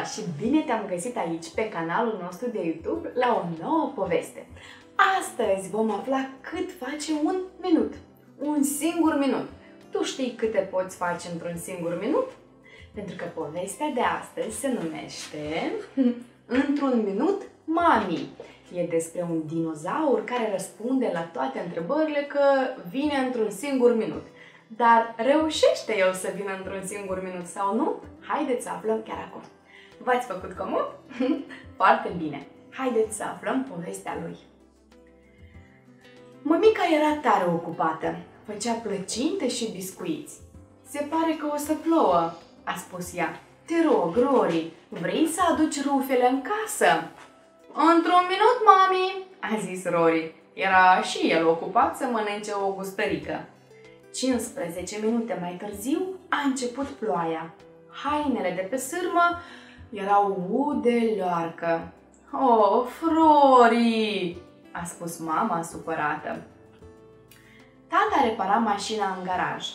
Angela și bine te-am găsit aici pe canalul nostru de YouTube la o nouă poveste. Astăzi vom afla cât face un minut. Un singur minut. Tu știi câte poți face într-un singur minut? Pentru că povestea de astăzi se numește Într-un minut, mami. E despre un dinozaur care răspunde la toate întrebările că vine într-un singur minut. Dar reușește el să vină într-un singur minut sau nu? Haideți să aflăm chiar acum. V-ați făcut comod? Foarte bine! Haideți să aflăm povestea lui. Mămica era tare ocupată. Făcea plăcinte și biscuiți. Se pare că o să plouă, a spus ea. Te rog, Rory, vrei să aduci rufele în casă? Într-un minut, mami, a zis Rory. Era și el ocupat să mănânce o gustărică. 15 minute mai târziu a început ploaia. Hainele de pe sârmă erau ude loarcă. Oh, Flori! a spus mama supărată. Tata repara mașina în garaj.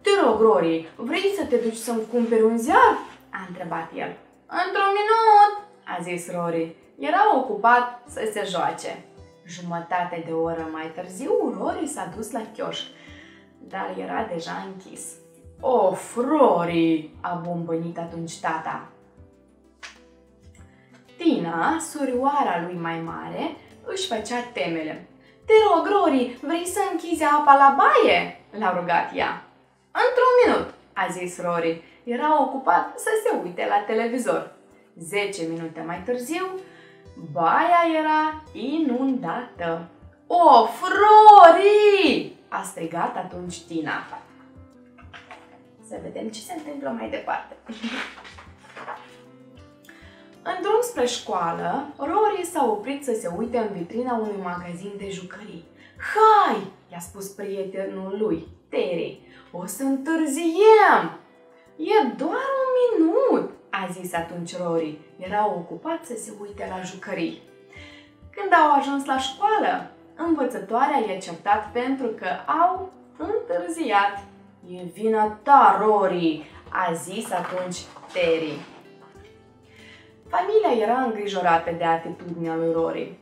Te rog, Rory, vrei să te duci să-mi cumperi un ziar? a întrebat el. Într-un minut, a zis Rory. Era ocupat să se joace. Jumătate de oră mai târziu, Rory s-a dus la chioșc dar era deja închis. O, Rory, a bombănit atunci tata. Tina, surioara lui mai mare, își făcea temele. Te rog, Rory, vrei să închizi apa la baie? L-a rugat ea. Într-un minut, a zis Rory. Era ocupat să se uite la televizor. Zece minute mai târziu, baia era inundată. O, Rory! a strigat atunci Tina. Să vedem ce se întâmplă mai departe. În drum spre școală, Rory s-a oprit să se uite în vitrina unui magazin de jucării. Hai, i-a spus prietenul lui, Terry, o să întârziem! E doar un minut, a zis atunci Rory. Era ocupat să se uite la jucării. Când au ajuns la școală, învățătoarea i-a certat pentru că au întârziat. E vina ta, Rory, a zis atunci Terry. Familia era îngrijorată de atitudinea lui Rory.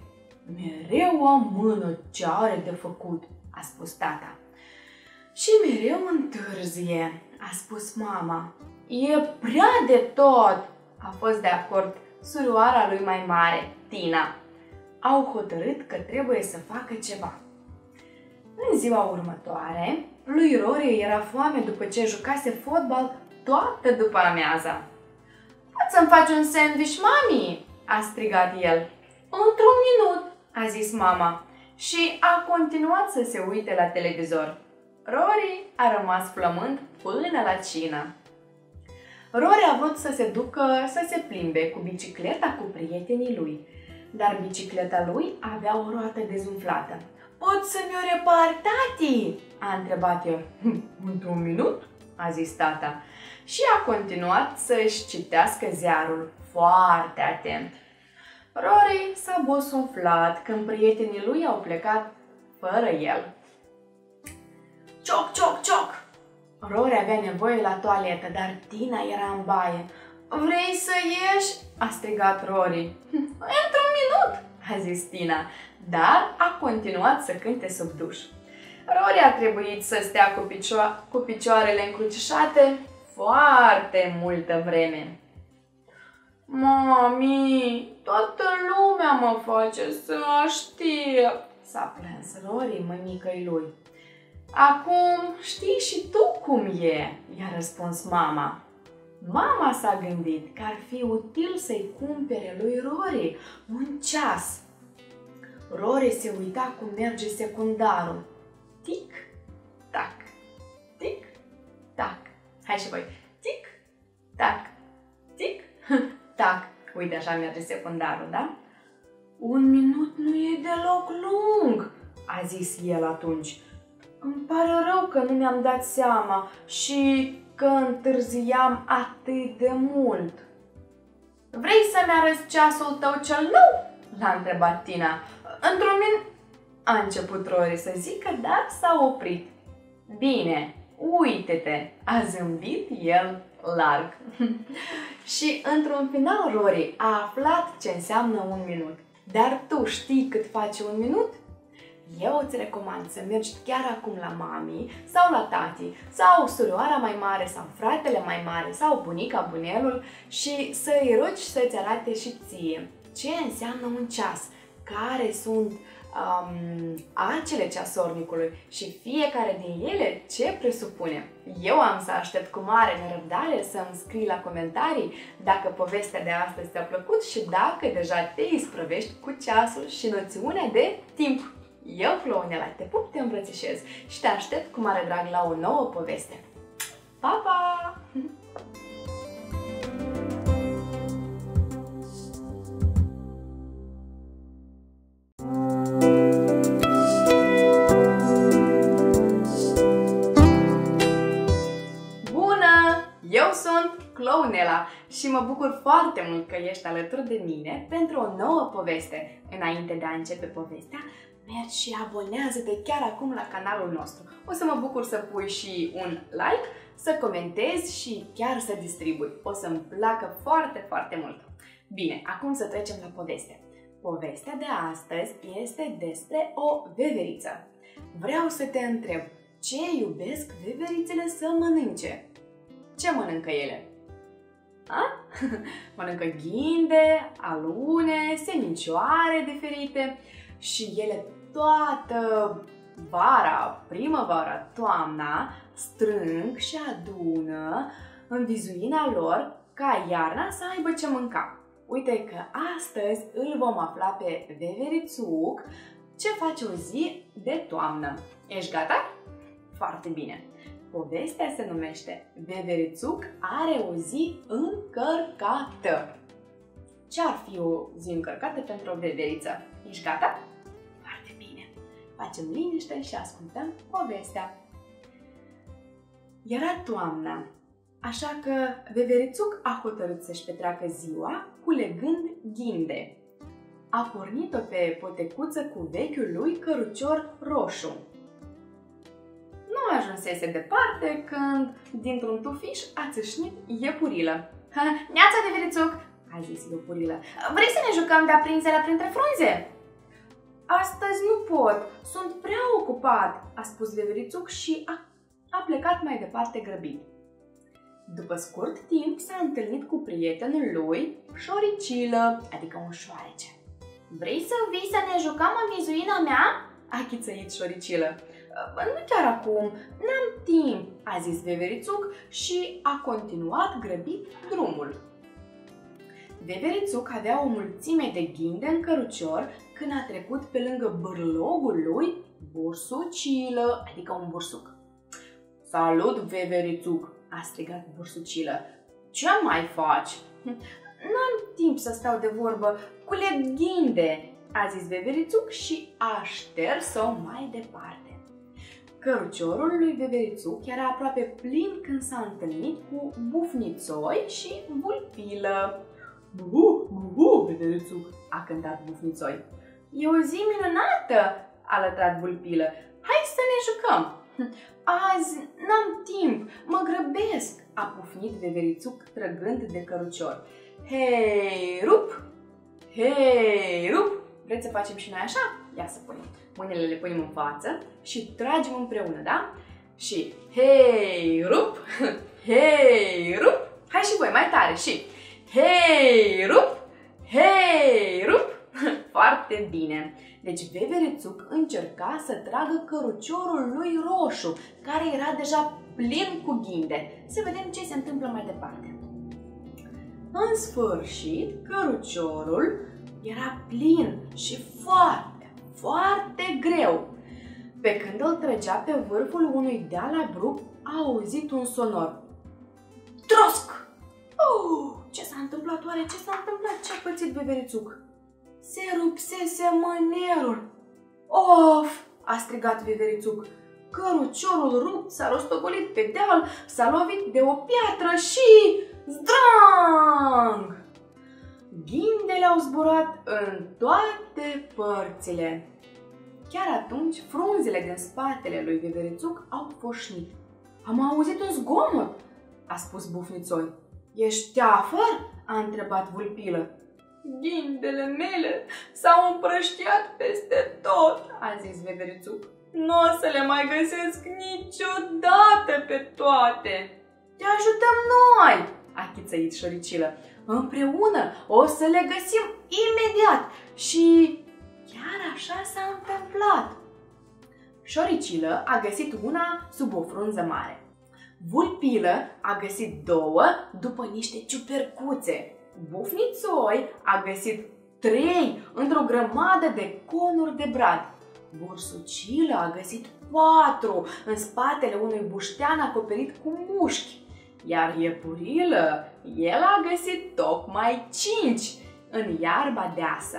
Mereu amână ce are de făcut, a spus tata. Și mereu întârzie, a spus mama. E prea de tot, a fost de acord surioara lui mai mare, Tina au hotărât că trebuie să facă ceva. În ziua următoare, lui Rory era foame după ce jucase fotbal toată după amiaza. Poți să-mi faci un sandwich, mami?" a strigat el. Într-un minut, a zis mama și a continuat să se uite la televizor. Rory a rămas flămând până la cină. Rory a vrut să se ducă să se plimbe cu bicicleta cu prietenii lui, dar bicicleta lui avea o roată dezumflată. Poți să mi-o repar, tati?" a întrebat el. Într-un minut?" a zis tata. Și a continuat să-și citească ziarul foarte atent. Rory s-a bosunflat când prietenii lui au plecat fără el. Cioc, cioc, cioc! Rory avea nevoie la toaletă, dar Tina era în baie. Vrei să ieși? a strigat Rory. Într-un minut, a zis Tina, dar a continuat să cânte sub duș. Rory a trebuit să stea cu, picio- cu picioarele încrucișate foarte multă vreme. Mami, toată lumea mă face să aștept, s-a plâns Rory mămicăi lui. Acum știi și tu cum e, i-a răspuns mama. Mama s-a gândit că ar fi util să-i cumpere lui Rory un ceas. Rory se uita cum merge secundarul. Tic, tac, tic, tac. Hai și voi. Tic, tac, tic, tac. Uite așa merge secundarul, da? Un minut nu e deloc lung, a zis el atunci. Îmi pare rău că nu mi-am dat seama și că întârziam atât de mult. Vrei să-mi arăți ceasul tău cel nou? L-a întrebat Tina. Într-un min... A început Rory să zică, dar s-a oprit. Bine, uite-te, a zâmbit el larg. și într-un final, Rory a aflat ce înseamnă un minut. Dar tu știi cât face un minut? Eu îți recomand să mergi chiar acum la mami sau la tati sau surioara mai mare sau fratele mai mare sau bunica, bunelul și să îi rogi să-ți arate și ție ce înseamnă un ceas, care sunt um, acele ceasornicului și fiecare din ele ce presupune. Eu am să aștept cu mare nerăbdare să îmi scrii la comentarii dacă povestea de astăzi ți-a plăcut și dacă deja te isprăvești cu ceasul și noțiunea de timp. Eu, Clownela, te pup, te îmbrățișez și te aștept cu mare drag la o nouă poveste. Pa, pa! Și mă bucur foarte mult că ești alături de mine pentru o nouă poveste. Înainte de a începe povestea, mergi și abonează-te chiar acum la canalul nostru. O să mă bucur să pui și un like, să comentezi și chiar să distribui. O să-mi placă foarte, foarte mult. Bine, acum să trecem la poveste. Povestea de astăzi este despre o veveriță. Vreau să te întreb, ce iubesc veverițele să mănânce? Ce mănâncă ele? A? mănâncă ghinde, alune, semincioare diferite și ele toată vara, primăvara, toamna, strâng și adună în vizuina lor ca iarna să aibă ce mânca. Uite că astăzi îl vom afla pe Veverițuc ce face o zi de toamnă. Ești gata? Foarte bine! Povestea se numește Veverițuc are o zi încărcată. Ce ar fi o zi încărcată pentru o veveriță? Ești gata? Facem liniște și ascultăm povestea. Era toamna, așa că Veverițuc a hotărât să-și petreacă ziua culegând ghinde. A pornit-o pe potecuță cu vechiul lui cărucior roșu. Nu ajunsese departe când, dintr-un tufiș, a țâșnit iepurilă. Neața, Veverițuc, a zis iepurilă, vrei să ne jucăm de-a printre frunze? Astăzi nu pot, sunt prea ocupat, a spus Veverițuc și a, a plecat mai departe grăbit. După scurt timp s-a întâlnit cu prietenul lui, Șoricilă, adică un șoarece. Vrei să vii să ne jucăm în vizuina mea? A chițăit Șoricilă. Nu chiar acum, n-am timp, a zis Veverițuc și a continuat grăbit drumul. Veverițuc avea o mulțime de ghinde în cărucior când a trecut pe lângă bârlogul lui Bursucilă, adică un bursuc. Salut, Veverițuc, a strigat Bursucilă. Ce mai faci? N-am timp să stau de vorbă, culeg ghinde, a zis Veverițuc și a șters-o mai departe. Căruciorul lui Veverițuc era aproape plin când s-a întâlnit cu Bufnițoi și Vulpilă. Buhu, buhu, Veverițuc, a cântat Bufnițoi. E o zi minunată, a lătrat vulpilă. Hai să ne jucăm! Azi n-am timp, mă grăbesc, a pufnit veverițuc trăgând de cărucior. Hei, rup! Hei, rup! Vreți să facem și noi așa? Ia să punem. Mâinile le punem în față și tragem împreună, da? Și hei, rup! Hei, rup! Hai și voi, mai tare și hei, rup! Hei, rup! Foarte bine! Deci Veverețuc încerca să tragă căruciorul lui roșu, care era deja plin cu ghinde. Să vedem ce se întâmplă mai departe. În sfârșit, căruciorul era plin și foarte, foarte greu. Pe când îl trăgea pe vârful unui deal abrupt, a auzit un sonor. Trosc! Oh, ce s-a întâmplat oare? Ce s-a întâmplat? Ce a pățit Beberițuc? Se rupsese mânerul. Of! a strigat Veverițuc. Căruciorul rupt s-a rostogolit pe deal, s-a lovit de o piatră și... Zdrang! Ghindele au zburat în toate părțile. Chiar atunci, frunzele din spatele lui Veverițuc au foșnit. Am auzit un zgomot. a spus bufnițoi. Ești afăr? a întrebat vulpilă. Ghindele mele s-au împrăștiat peste tot, a zis veverițuc. Nu o să le mai găsesc niciodată pe toate. Te ajutăm noi, a chițăit șoricilă. Împreună o să le găsim imediat și chiar așa s-a întâmplat. Șoricilă a găsit una sub o frunză mare. Vulpilă a găsit două după niște ciupercuțe. Bufnițoi a găsit trei într-o grămadă de conuri de brad. Bursucilă a găsit patru în spatele unui buștean acoperit cu mușchi. Iar iepurilă, el a găsit tocmai cinci în iarba deasă.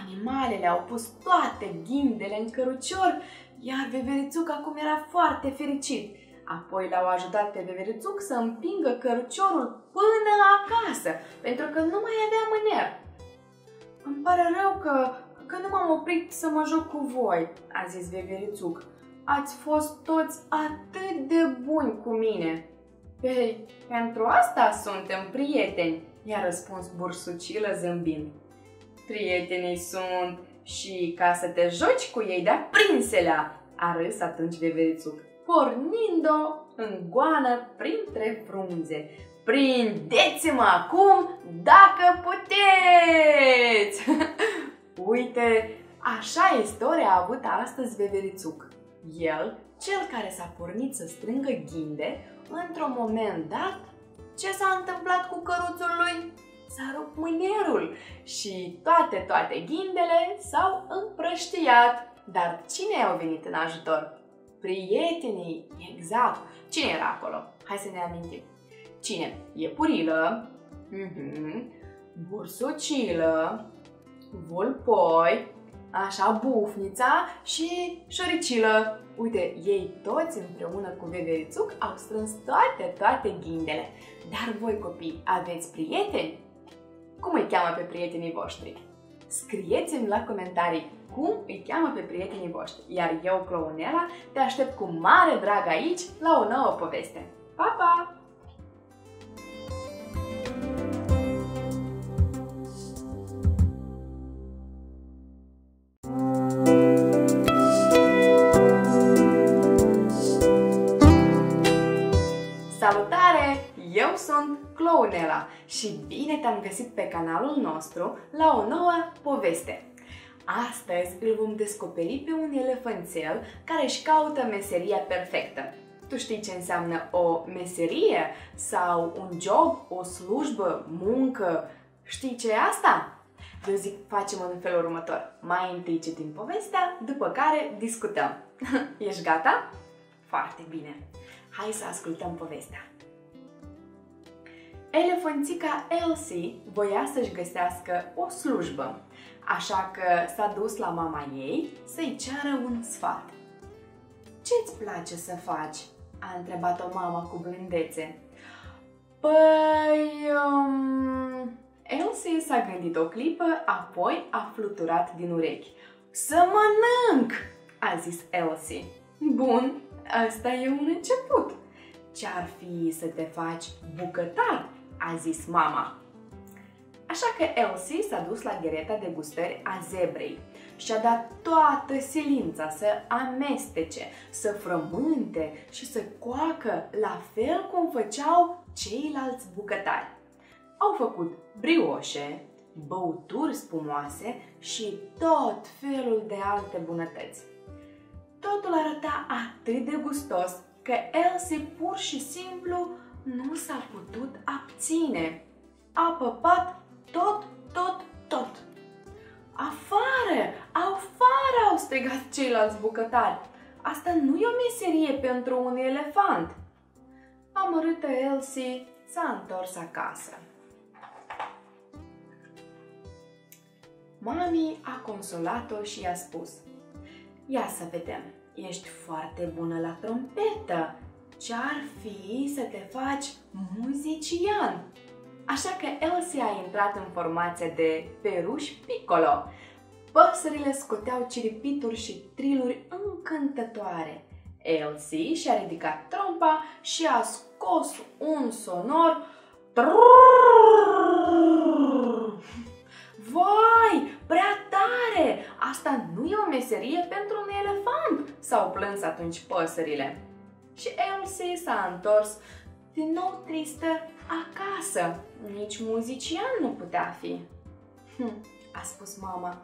Animalele au pus toate ghindele în cărucior, iar Veverițuc acum era foarte fericit. Apoi l-au ajutat pe Veverițuc să împingă căruciorul până acasă, pentru că nu mai avea mâner. Îmi pare rău că, că nu m-am oprit să mă joc cu voi, a zis Veverițuc. Ați fost toți atât de buni cu mine. Păi, pentru asta suntem prieteni, i-a răspuns bursucilă zâmbind. Prietenii sunt și ca să te joci cu ei de-a prinselea, a râs atunci veverițuc, pornind-o în goană printre frunze. Prindeți-mă acum dacă puteți! Uite, așa istoria a avut astăzi veverițuc. El, cel care s-a pornit să strângă ghinde, într-un moment dat, ce s-a întâmplat cu căruțul lui? s-a rupt mânerul și toate, toate ghindele s-au împrăștiat. Dar cine au venit în ajutor? Prietenii, exact. Cine era acolo? Hai să ne amintim. Cine? Iepurilă, uh-huh. bursocilă, vulpoi, așa, bufnița și șoricilă. Uite, ei toți împreună cu veverițuc au strâns toate, toate ghindele. Dar voi copii, aveți prieteni? Cum îi cheamă pe prietenii voștri? Scrieți-mi la comentarii cum îi cheamă pe prietenii voștri, iar eu, Clownela, te aștept cu mare drag aici la o nouă poveste. Pa, pa! Sunt Clownela și bine te-am găsit pe canalul nostru la o nouă poveste. Astăzi îl vom descoperi pe un elefanțel care își caută meseria perfectă. Tu știi ce înseamnă o meserie sau un job, o slujbă, muncă? Știi ce e asta? Eu zic, facem în felul următor. Mai întâi citim povestea, după care discutăm. Ești gata? Foarte bine. Hai să ascultăm povestea. Elefanțica Elsie voia să-și găsească o slujbă, așa că s-a dus la mama ei să-i ceară un sfat. Ce-ți place să faci?" a întrebat-o mama cu blândețe. Păi... Um... Elsie s-a gândit o clipă, apoi a fluturat din urechi. Să mănânc! a zis Elsie. Bun, asta e un început. Ce-ar fi să te faci bucătar a zis mama. Așa că Elsie s-a dus la ghereta de gustări a zebrei și a dat toată silința să amestece, să frământe și să coacă la fel cum făceau ceilalți bucătari. Au făcut brioșe, băuturi spumoase și tot felul de alte bunătăți. Totul arăta atât de gustos că Elsie pur și simplu nu s-a putut abține. A păpat tot, tot, tot. Afară! Afară! au strigat ceilalți bucătari. Asta nu e o meserie pentru un elefant. Amărâtă Elsie s-a întors acasă. Mami a consolat-o și i-a spus Ia să vedem, ești foarte bună la trompetă, ce-ar fi să te faci muzician? Așa că Elsie a intrat în formația de peruși piccolo. Păsările scoteau ciripituri și triluri încântătoare. Elsie și-a ridicat trompa și a scos un sonor Vai, prea tare! Asta nu e o meserie pentru un elefant! S-au plâns atunci păsările. Și Elsie s-a întors din nou tristă acasă. Nici muzician nu putea fi. Hm, a spus mama,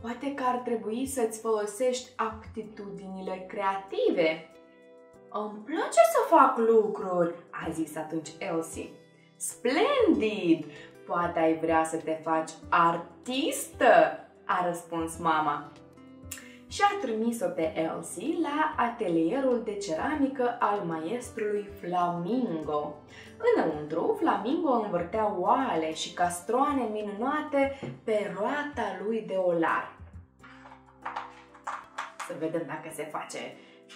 poate că ar trebui să-ți folosești aptitudinile creative. Îmi place să fac lucruri, a zis atunci Elsie. Splendid! Poate ai vrea să te faci artistă, a răspuns mama. Și a trimis-o pe Elsie la atelierul de ceramică al maestrului Flamingo. Înăuntru, Flamingo învârtea oale și castroane minunate pe roata lui de olar. Să vedem dacă se face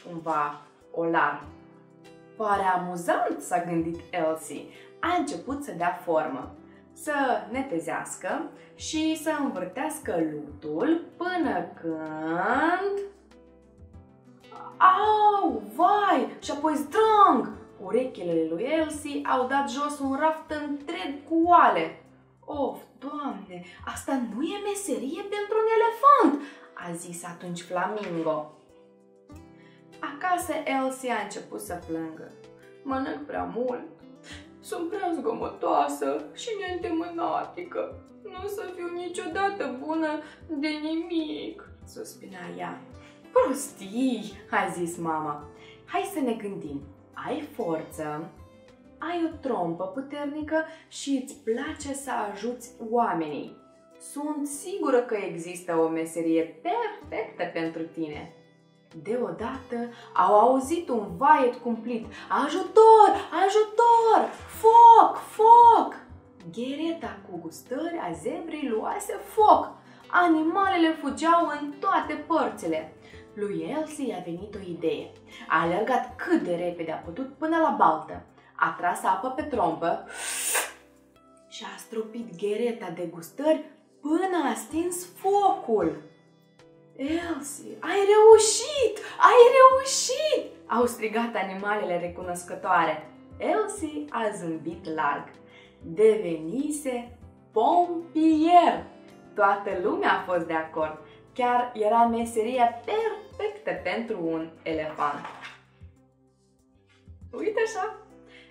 cumva olar. Pare amuzant, s-a gândit Elsie. A început să dea formă să netezească și să învârtească lutul până când... Au, vai! Și apoi zdrang! Urechile lui Elsie au dat jos un raft întreg cu oale. Of, doamne, asta nu e meserie pentru un elefant, a zis atunci Flamingo. Acasă Elsie a început să plângă. Mănânc prea mult, sunt prea zgomotoasă și neîntemânatică. Nu o să fiu niciodată bună de nimic, suspina ea. Prostii, a zis mama. Hai să ne gândim. Ai forță, ai o trompă puternică și îți place să ajuți oamenii. Sunt sigură că există o meserie perfectă pentru tine. Deodată au auzit un vaet cumplit. Ajutor! Ajutor! Foc! Foc! Ghereta cu gustări a zebrei luase foc. Animalele fugeau în toate părțile. Lui Elsie a venit o idee. A alergat cât de repede a putut până la baltă. A tras apă pe trompă și a stropit ghereta de gustări până a stins focul. Elsie, ai reușit! Ai reușit! Au strigat animalele recunoscătoare. Elsie a zâmbit larg. Devenise pompier. Toată lumea a fost de acord. Chiar era meseria perfectă pentru un elefant. Uite așa!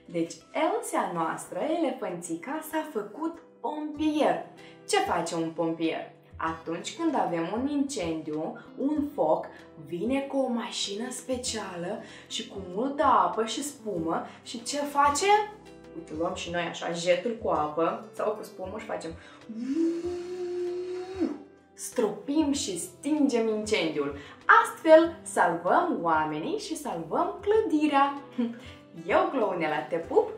Deci, Elsia noastră, elefanțica, s-a făcut pompier. Ce face un pompier? Atunci când avem un incendiu, un foc vine cu o mașină specială și cu multă apă și spumă și ce face? Uite, luăm și noi așa jeturi cu apă sau cu spumă și facem stropim și stingem incendiul. Astfel salvăm oamenii și salvăm clădirea. Eu, Clounela, te pup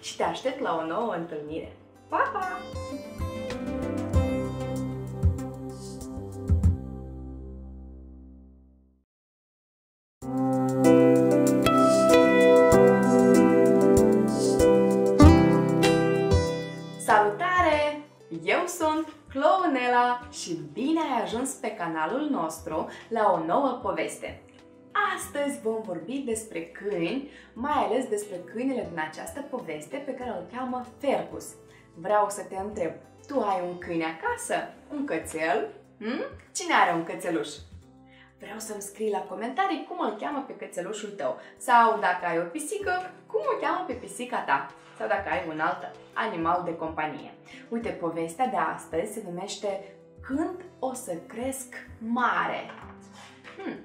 și te aștept la o nouă întâlnire. Pa, pa! Clownela și bine ai ajuns pe canalul nostru la o nouă poveste. Astăzi vom vorbi despre câini, mai ales despre câinele din această poveste pe care îl cheamă Fergus. Vreau să te întreb, tu ai un câine acasă? Un cățel? Hmm? Cine are un cățeluș? Vreau să-mi scrii la comentarii cum îl cheamă pe cățelușul tău sau dacă ai o pisică, cum o cheamă pe pisica ta sau dacă ai un alt animal de companie. Uite, povestea de astăzi se numește Când o să cresc mare. Hmm,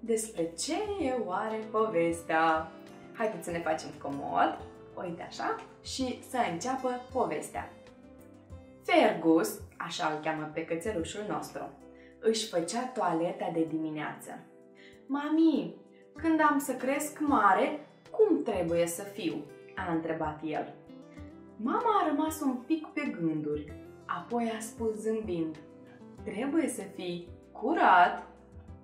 despre ce e oare povestea? Haideți să ne facem comod, uite așa, și să înceapă povestea. Fergus, așa îl cheamă pe cățelușul nostru, își făcea toaleta de dimineață. Mami, când am să cresc mare, cum trebuie să fiu? A întrebat el. Mama a rămas un pic pe gânduri, apoi a spus zâmbind. Trebuie să fii curat.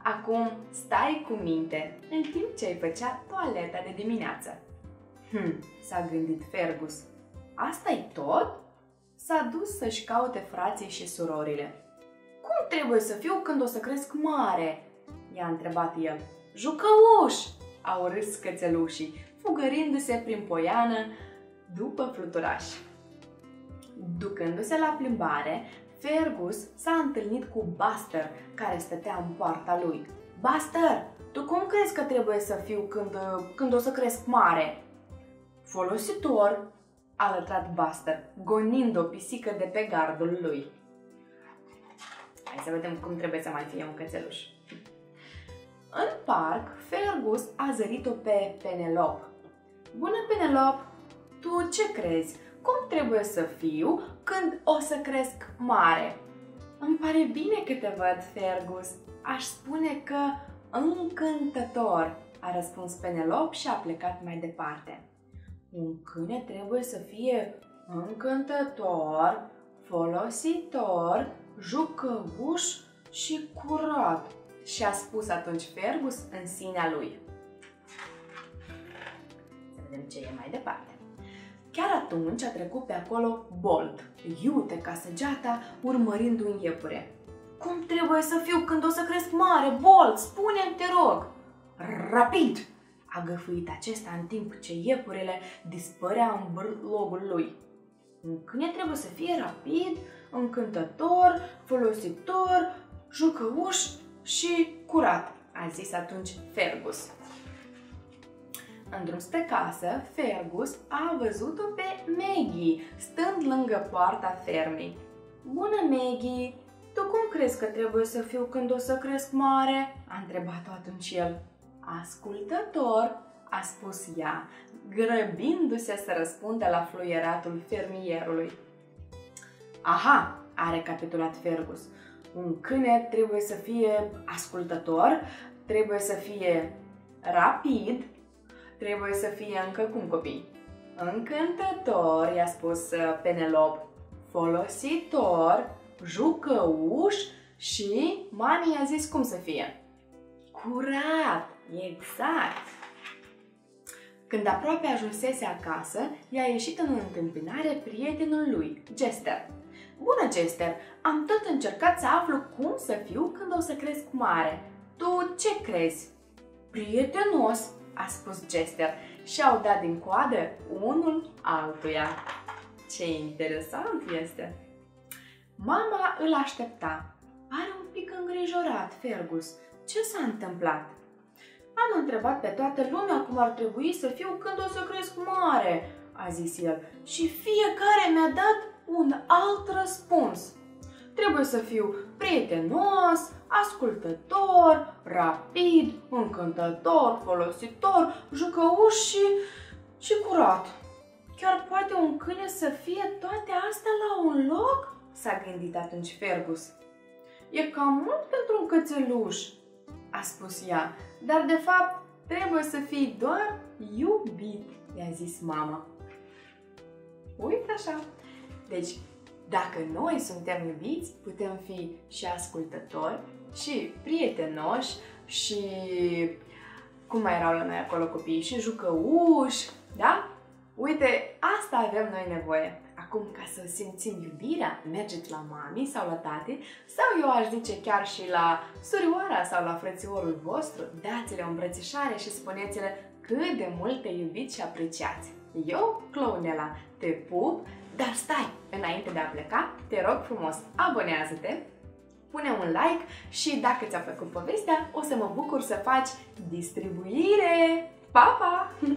Acum stai cu minte în timp ce ai făcea toaleta de dimineață. Hm, s-a gândit Fergus. asta e tot? S-a dus să-și caute frații și surorile. Cum trebuie să fiu când o să cresc mare? I-a întrebat el. Jucăuș! au râs cățelușii, fugărindu-se prin poiană după fluturaș. Ducându-se la plimbare, Fergus s-a întâlnit cu Buster, care stătea în poarta lui. Buster, tu cum crezi că trebuie să fiu când, când o să cresc mare? Folositor, a lătrat Buster, gonind o pisică de pe gardul lui. Hai să vedem cum trebuie să mai fie un cățeluș. În parc, Fergus a zărit-o pe Penelope. Bună, Penelope! Tu ce crezi? Cum trebuie să fiu când o să cresc mare? Îmi pare bine că te văd, Fergus. Aș spune că încântător, a răspuns Penelope și a plecat mai departe. Un câine trebuie să fie încântător, folositor, jucăuș și curat, și a spus atunci Fergus în sinea lui. Să vedem ce e mai departe. Chiar atunci a trecut pe acolo Bolt, iute ca săgeata, urmărind un iepure. Cum trebuie să fiu când o să cresc mare, Bolt? Spune-mi, te rog! Rapid! A găfuit acesta în timp ce iepurele dispărea în logul lui. Un câine trebuie să fie rapid, încântător, folositor, jucăuș și curat, a zis atunci Fergus. În drum spre casă, Fergus a văzut-o pe Maggie, stând lângă poarta fermei. Bună, Maggie! Tu cum crezi că trebuie să fiu când o să cresc mare?" a întrebat-o atunci el. Ascultător, a spus ea, grăbindu-se să răspundă la fluieratul fermierului. Aha, a recapitulat Fergus. Un câine trebuie să fie ascultător, trebuie să fie rapid, trebuie să fie încă cum copii? Încântător, i-a spus uh, Penelop, folositor, jucăuș și mami a zis cum să fie. Curat, exact! Când aproape ajunsese acasă, i-a ieșit în întâmpinare prietenul lui, Jester. Bună, Jester! Am tot încercat să aflu cum să fiu când o să cresc mare. Tu ce crezi? Prietenos, a spus Jester și au dat din coadă unul altuia. Ce interesant este! Mama îl aștepta. Pare un pic îngrijorat, Fergus. Ce s-a întâmplat? Am întrebat pe toată lumea cum ar trebui să fiu când o să cresc mare, a zis el, și fiecare mi-a dat un alt răspuns. Trebuie să fiu prietenos, ascultător, rapid, încântător, folositor, jucăuș și, și curat. Chiar poate un câine să fie toate astea la un loc? S-a gândit atunci Fergus. E cam mult pentru un cățeluș, a spus ea, dar de fapt trebuie să fii doar iubit, i-a zis mama. Uite așa. Deci, dacă noi suntem iubiți, putem fi și ascultători, și prietenoși, și cum mai erau la noi acolo copiii, și jucăuși, da? Uite, asta avem noi nevoie. Acum, ca să simțim iubirea, mergeți la mami sau la tati sau eu aș zice chiar și la surioara sau la frățiorul vostru, dați-le o îmbrățișare și spuneți-le cât de mult te iubiți și apreciați. Eu, Clownela, te pup, dar stai, înainte de a pleca, te rog frumos, abonează-te, pune un like și dacă ți-a plăcut povestea, o să mă bucur să faci distribuire! Pa, pa!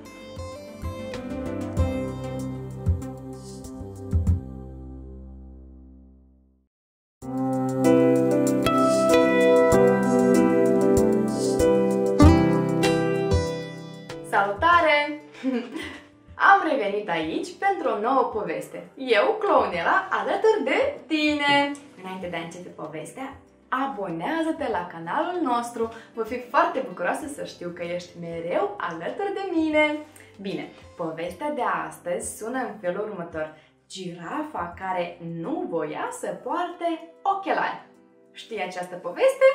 Am revenit aici pentru o nouă poveste. Eu, Clownela, alături de tine! Înainte de a începe povestea, abonează-te la canalul nostru. Vă fi foarte bucuroasă să știu că ești mereu alături de mine. Bine, povestea de astăzi sună în felul următor. Girafa care nu voia să poarte ochelari. Știi această poveste?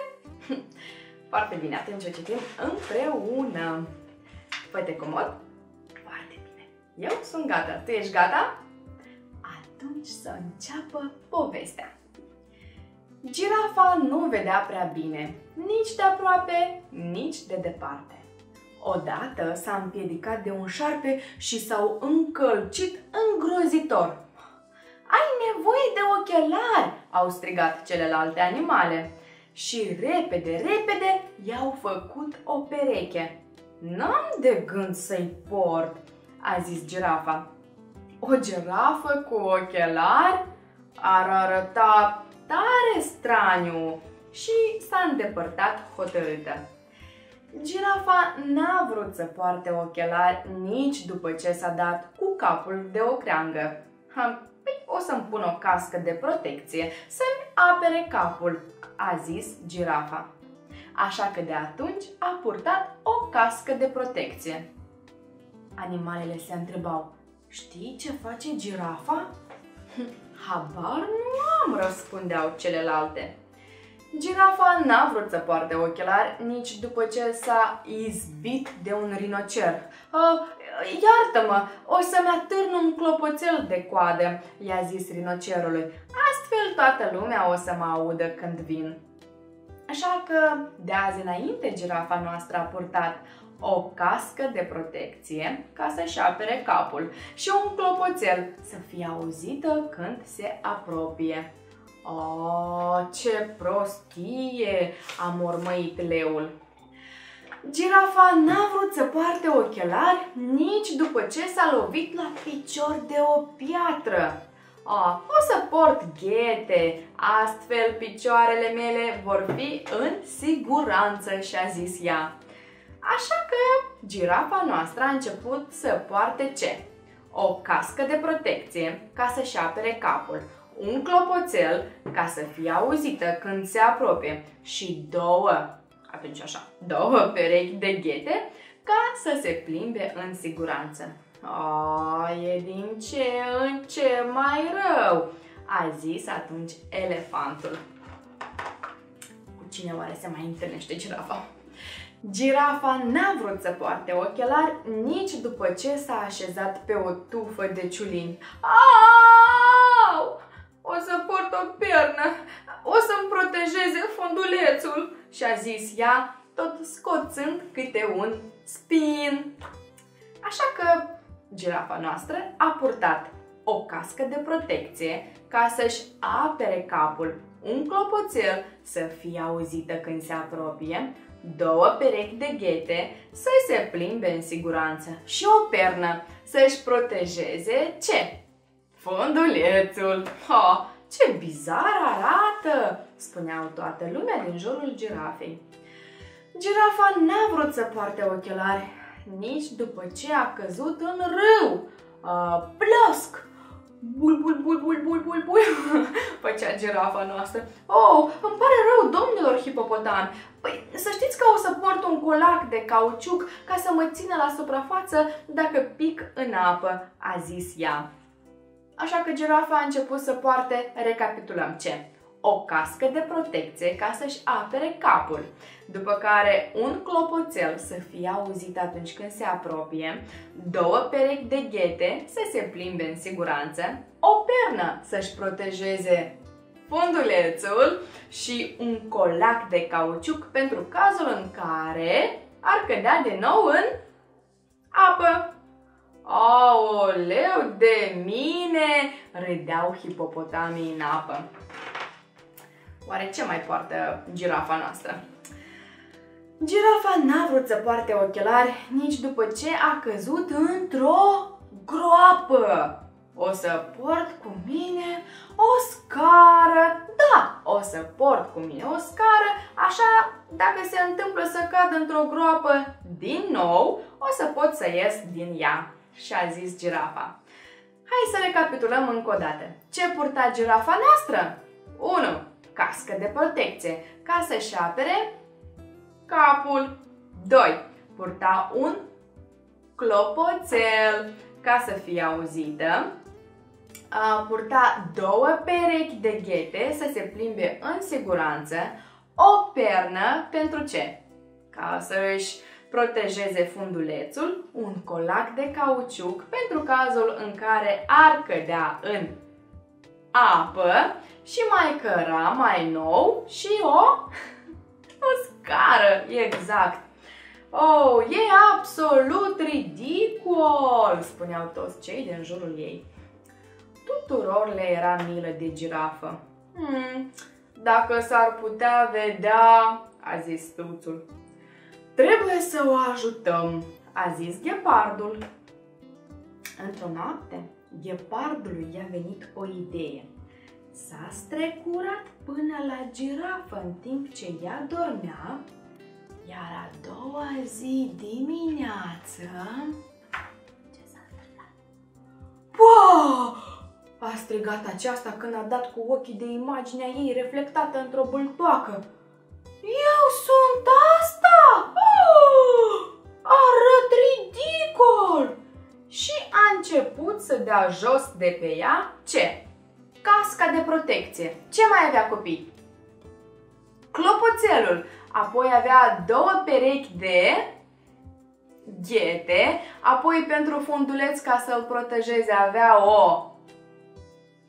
Foarte bine, atunci o citim împreună. Păi comod, eu sunt gata. Tu ești gata? Atunci să înceapă povestea. Girafa nu vedea prea bine, nici de aproape, nici de departe. Odată s-a împiedicat de un șarpe și s-au încălcit îngrozitor. Ai nevoie de ochelari!" au strigat celelalte animale. Și repede, repede i-au făcut o pereche. N-am de gând să-i port, a zis girafa. O girafă cu ochelari ar arăta tare straniu și s-a îndepărtat hotărâtă. Girafa n-a vrut să poarte ochelari nici după ce s-a dat cu capul de o creangă. Păi o să-mi pun o cască de protecție să-mi apere capul, a zis girafa. Așa că de atunci a purtat o cască de protecție. Animalele se întrebau, știi ce face girafa? Habar nu am, răspundeau celelalte. Girafa n-a vrut să poarte ochelari nici după ce s-a izbit de un rinocer. Uh, Iartă-mă, o să-mi atârn un clopoțel de coadă, i-a zis rinocerului. Astfel toată lumea o să mă audă când vin. Așa că, de azi înainte, girafa noastră a purtat o cască de protecție ca să-și apere capul și un clopoțel să fie auzită când se apropie. Oh, ce prostie! a mormăit leul. Girafa n-a vrut să poarte ochelari nici după ce s-a lovit la picior de o piatră. Oh, o să port ghete, astfel picioarele mele vor fi în siguranță, și-a zis ea. Așa că girafa noastră a început să poarte ce? O cască de protecție ca să-și apere capul, un clopoțel ca să fie auzită când se apropie și două, atunci așa, două perechi de ghete ca să se plimbe în siguranță. A, e din ce în ce mai rău, a zis atunci elefantul. Cu cine oare se mai întâlnește girafa? Girafa n-a vrut să poarte ochelari nici după ce s-a așezat pe o tufă de ciulini. Au! O să port o pernă, o să-mi protejeze fundulețul, și-a zis ea, tot scoțând câte un spin. Așa că girafa noastră a purtat o cască de protecție ca să-și apere capul, un clopoțel să fie auzită când se apropie, două perechi de ghete să se plimbe în siguranță și o pernă să-și protejeze ce? Fundulețul! Ha, ce bizar arată! spuneau toată lumea din jurul girafei. Girafa n-a vrut să poarte ochelari nici după ce a căzut în râu. Uh, plosc! Bul, bul, bul, bul, bul, bul, bul, făcea girafa noastră. Oh, îmi pare rău, domnilor hipopotami. Păi, să știți că o să port un colac de cauciuc ca să mă țină la suprafață dacă pic în apă, a zis ea. Așa că girafa a început să poarte, recapitulăm ce? o cască de protecție ca să-și apere capul, după care un clopoțel să fie auzit atunci când se apropie, două perechi de ghete să se plimbe în siguranță, o pernă să-și protejeze fundulețul și un colac de cauciuc pentru cazul în care ar cădea de nou în apă. Aoleu de mine! râdeau hipopotamii în apă. Oare ce mai poartă girafa noastră? Girafa n-a vrut să poarte ochelari nici după ce a căzut într-o groapă. O să port cu mine o scară. Da, o să port cu mine o scară, așa dacă se întâmplă să cad într-o groapă din nou, o să pot să ies din ea. Și-a zis girafa. Hai să recapitulăm încă o dată. Ce purta girafa noastră? 1 cască de protecție ca să-și apere capul. 2. Purta un clopoțel ca să fie auzită. A purta două perechi de ghete să se plimbe în siguranță. O pernă pentru ce? Ca să își protejeze fundulețul, un colac de cauciuc pentru cazul în care ar cădea în apă și mai căra mai nou și o, o scară, exact. Oh, e absolut ridicol, spuneau toți cei din jurul ei. Tuturor le era milă de girafă. Hmm, dacă s-ar putea vedea, a zis struțul. Trebuie să o ajutăm, a zis ghepardul. Într-o noapte, ghepardului i-a venit o idee. S-a strecurat până la girafă în timp ce ea dormea, iar a doua zi dimineață... Ce s-a întâmplat? Pua! A strigat aceasta când a dat cu ochii de imaginea ei reflectată într-o bâltoacă. Eu sunt asta! Oh! Arăt ridicol! Și a început să dea jos de pe ea ce? Casca de protecție. Ce mai avea copii? Clopoțelul. Apoi avea două perechi de ghete. Apoi pentru funduleț ca să-l protejeze avea o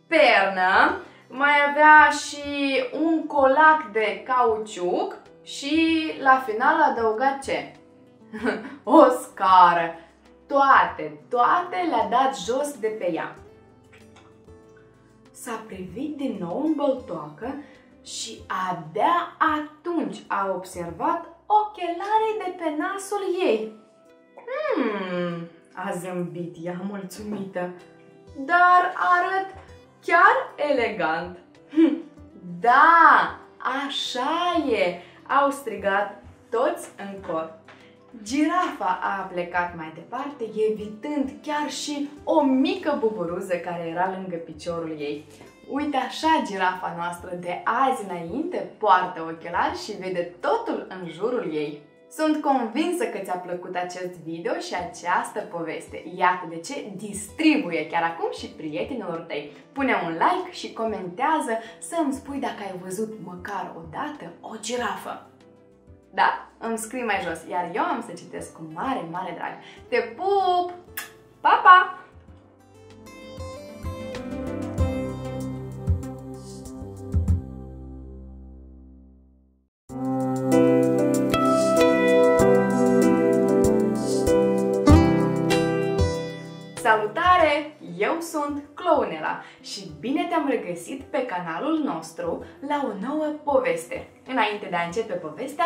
pernă. Mai avea și un colac de cauciuc și la final a adăugat ce? o scară. Toate, toate le-a dat jos de pe ea. S-a privit din nou în băltoacă și abia atunci a observat ochelarii de pe nasul ei. Hmm, a zâmbit ea mulțumită, dar arăt chiar elegant. Da, așa e, au strigat toți în cor. Girafa a plecat mai departe, evitând chiar și o mică buburuză care era lângă piciorul ei. Uite așa girafa noastră de azi înainte poartă ochelari și vede totul în jurul ei. Sunt convinsă că ți-a plăcut acest video și această poveste. Iată de ce distribuie chiar acum și prietenilor tăi. Pune un like și comentează să îmi spui dacă ai văzut măcar o dată o girafă. Da? Îmi scrii mai jos, iar eu am să citesc cu mare, mare drag. Te pup! Pa, pa! Salutare! Eu sunt Clownela și bine te-am regăsit pe canalul nostru la o nouă poveste. Înainte de a începe povestea,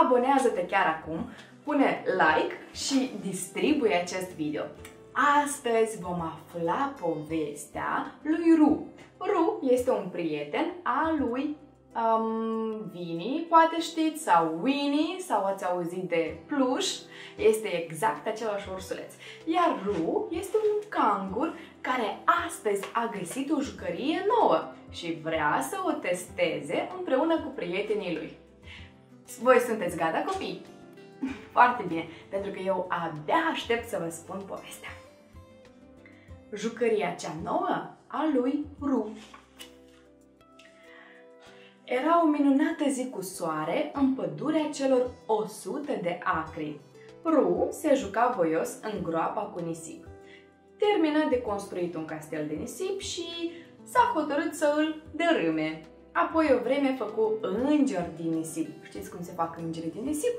abonează-te chiar acum, pune like și distribuie acest video. Astăzi vom afla povestea lui Ru. Ru este un prieten al lui um, Vini, poate știți, sau Winnie, sau ați auzit de Plush, este exact același ursuleț. Iar Ru este un cangur care astăzi a găsit o jucărie nouă și vrea să o testeze împreună cu prietenii lui. Voi sunteți gata, copii? Foarte bine, pentru că eu abia aștept să vă spun povestea. Jucăria cea nouă a lui Ru. Era o minunată zi cu soare în pădurea celor 100 de acri. Ru se juca voios în groapa cu nisip. Termină de construit un castel de nisip și s-a hotărât să îl dărâme. Apoi o vreme făcu înger din nisip. Știți cum se fac îngeri din nisip?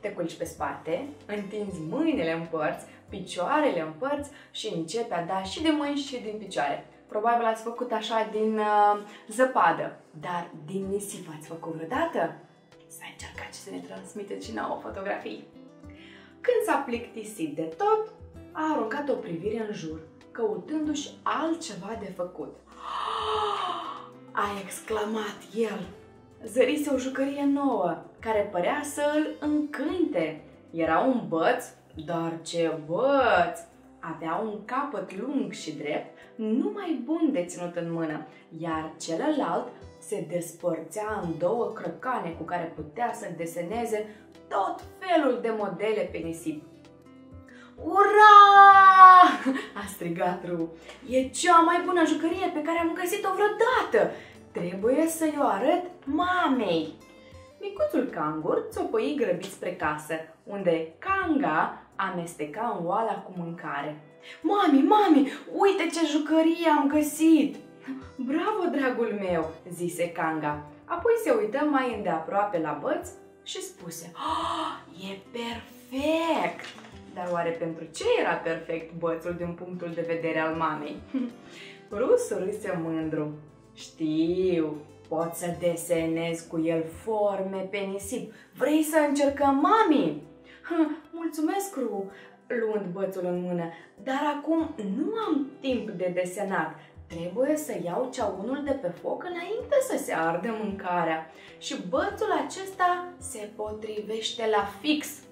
Te culci pe spate, întinzi mâinile în părți, picioarele în părți și începe a da și de mâini și din picioare. Probabil ați făcut așa din uh, zăpadă, dar din nisip ați făcut vreodată? Să încercați să ne transmiteți și nouă fotografii. Când s-a plictisit de tot, a aruncat o privire în jur, căutându-și altceva de făcut. A exclamat el. Zărise o jucărie nouă, care părea să îl încânte. Era un băț, dar ce băț! Avea un capăt lung și drept, numai bun de ținut în mână, iar celălalt se despărțea în două crăcane cu care putea să deseneze tot felul de modele pe nisip. Ura! a strigat Ru. E cea mai bună jucărie pe care am găsit-o vreodată! Trebuie să-i o arăt mamei! Micuțul cangur țopăi grăbit spre casă, unde Kanga amesteca în oala cu mâncare. Mami, mami, uite ce jucărie am găsit! Bravo, dragul meu, zise Kanga. Apoi se uită mai îndeaproape la băț și spuse, oh, e perfect! Dar oare pentru ce era perfect bățul din punctul de vedere al mamei? Rusu râse mândru. Știu, pot să desenez cu el forme pe nisip. Vrei să încercăm, mami? Mulțumesc, Ru, luând bățul în mână, dar acum nu am timp de desenat. Trebuie să iau ceaunul de pe foc înainte să se ardă mâncarea. Și bățul acesta se potrivește la fix.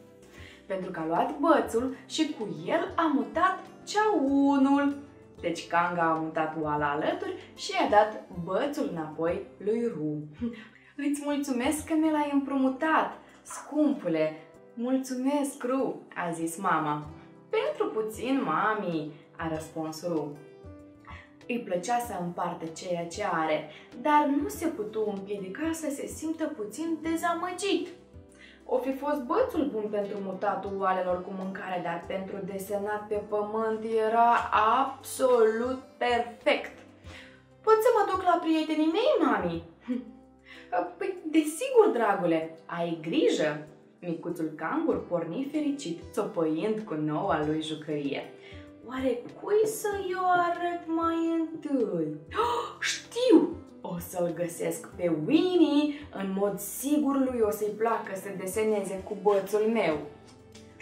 Pentru că a luat bățul și cu el a mutat ceaunul. Deci Kanga a mutat oala alături și i-a dat bățul înapoi lui Ru. Îți mulțumesc că mi l-ai împrumutat, scumpule. Mulțumesc, Ru, a zis mama. Pentru puțin, mami, a răspuns Ru. Îi plăcea să împarte ceea ce are, dar nu se putu împiedica să se simtă puțin dezamăgit. O fi fost bățul bun pentru mutatul oalelor cu mâncare, dar pentru desenat pe pământ era absolut perfect. Pot să mă duc la prietenii mei, mami? Păi, desigur, dragule, ai grijă! Micuțul cangur porni fericit, țopăind cu noua lui jucărie. Oare cui să-i o arăt mai întâi? Oh, știu! O să-l găsesc pe Winnie, în mod sigur lui o să-i placă să deseneze cu bățul meu.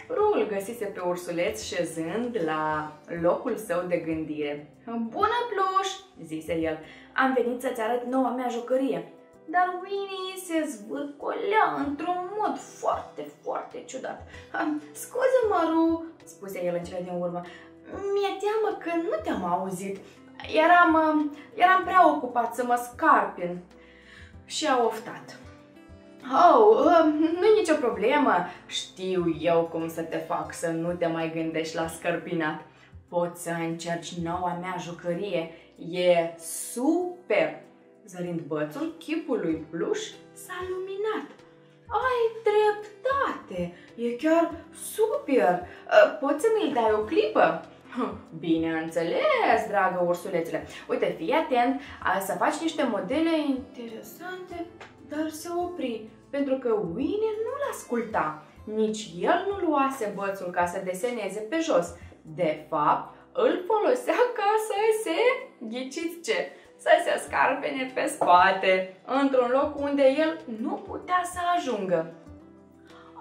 Rul găsise pe ursuleț șezând la locul său de gândire. Bună, Pluș, zise el, am venit să-ți arăt noua mea jucărie. Dar Winnie se zvârcolea într-un mod foarte, foarte ciudat. Scuze-mă, Ru, spuse el în cele din urmă, mi-e teamă că nu te-am auzit. Eram, uh, eram prea ocupat să mă scarpin. Și a oftat. Oh, uh, nu e nicio problemă. Știu eu cum să te fac să nu te mai gândești la scărpinat. Poți să încerci noua mea jucărie. E super! Zărind bățul, chipul lui Pluș s-a luminat. Ai dreptate! E chiar super! Uh, poți să mi-l dai o clipă? Bineînțeles, dragă ursulețele. Uite, fii atent să faci niște modele interesante, dar se opri, pentru că Winnie nu-l asculta. Nici el nu luase bățul ca să deseneze pe jos. De fapt, îl folosea ca să se, ghiciți ce, să se scarpene pe spate, într-un loc unde el nu putea să ajungă.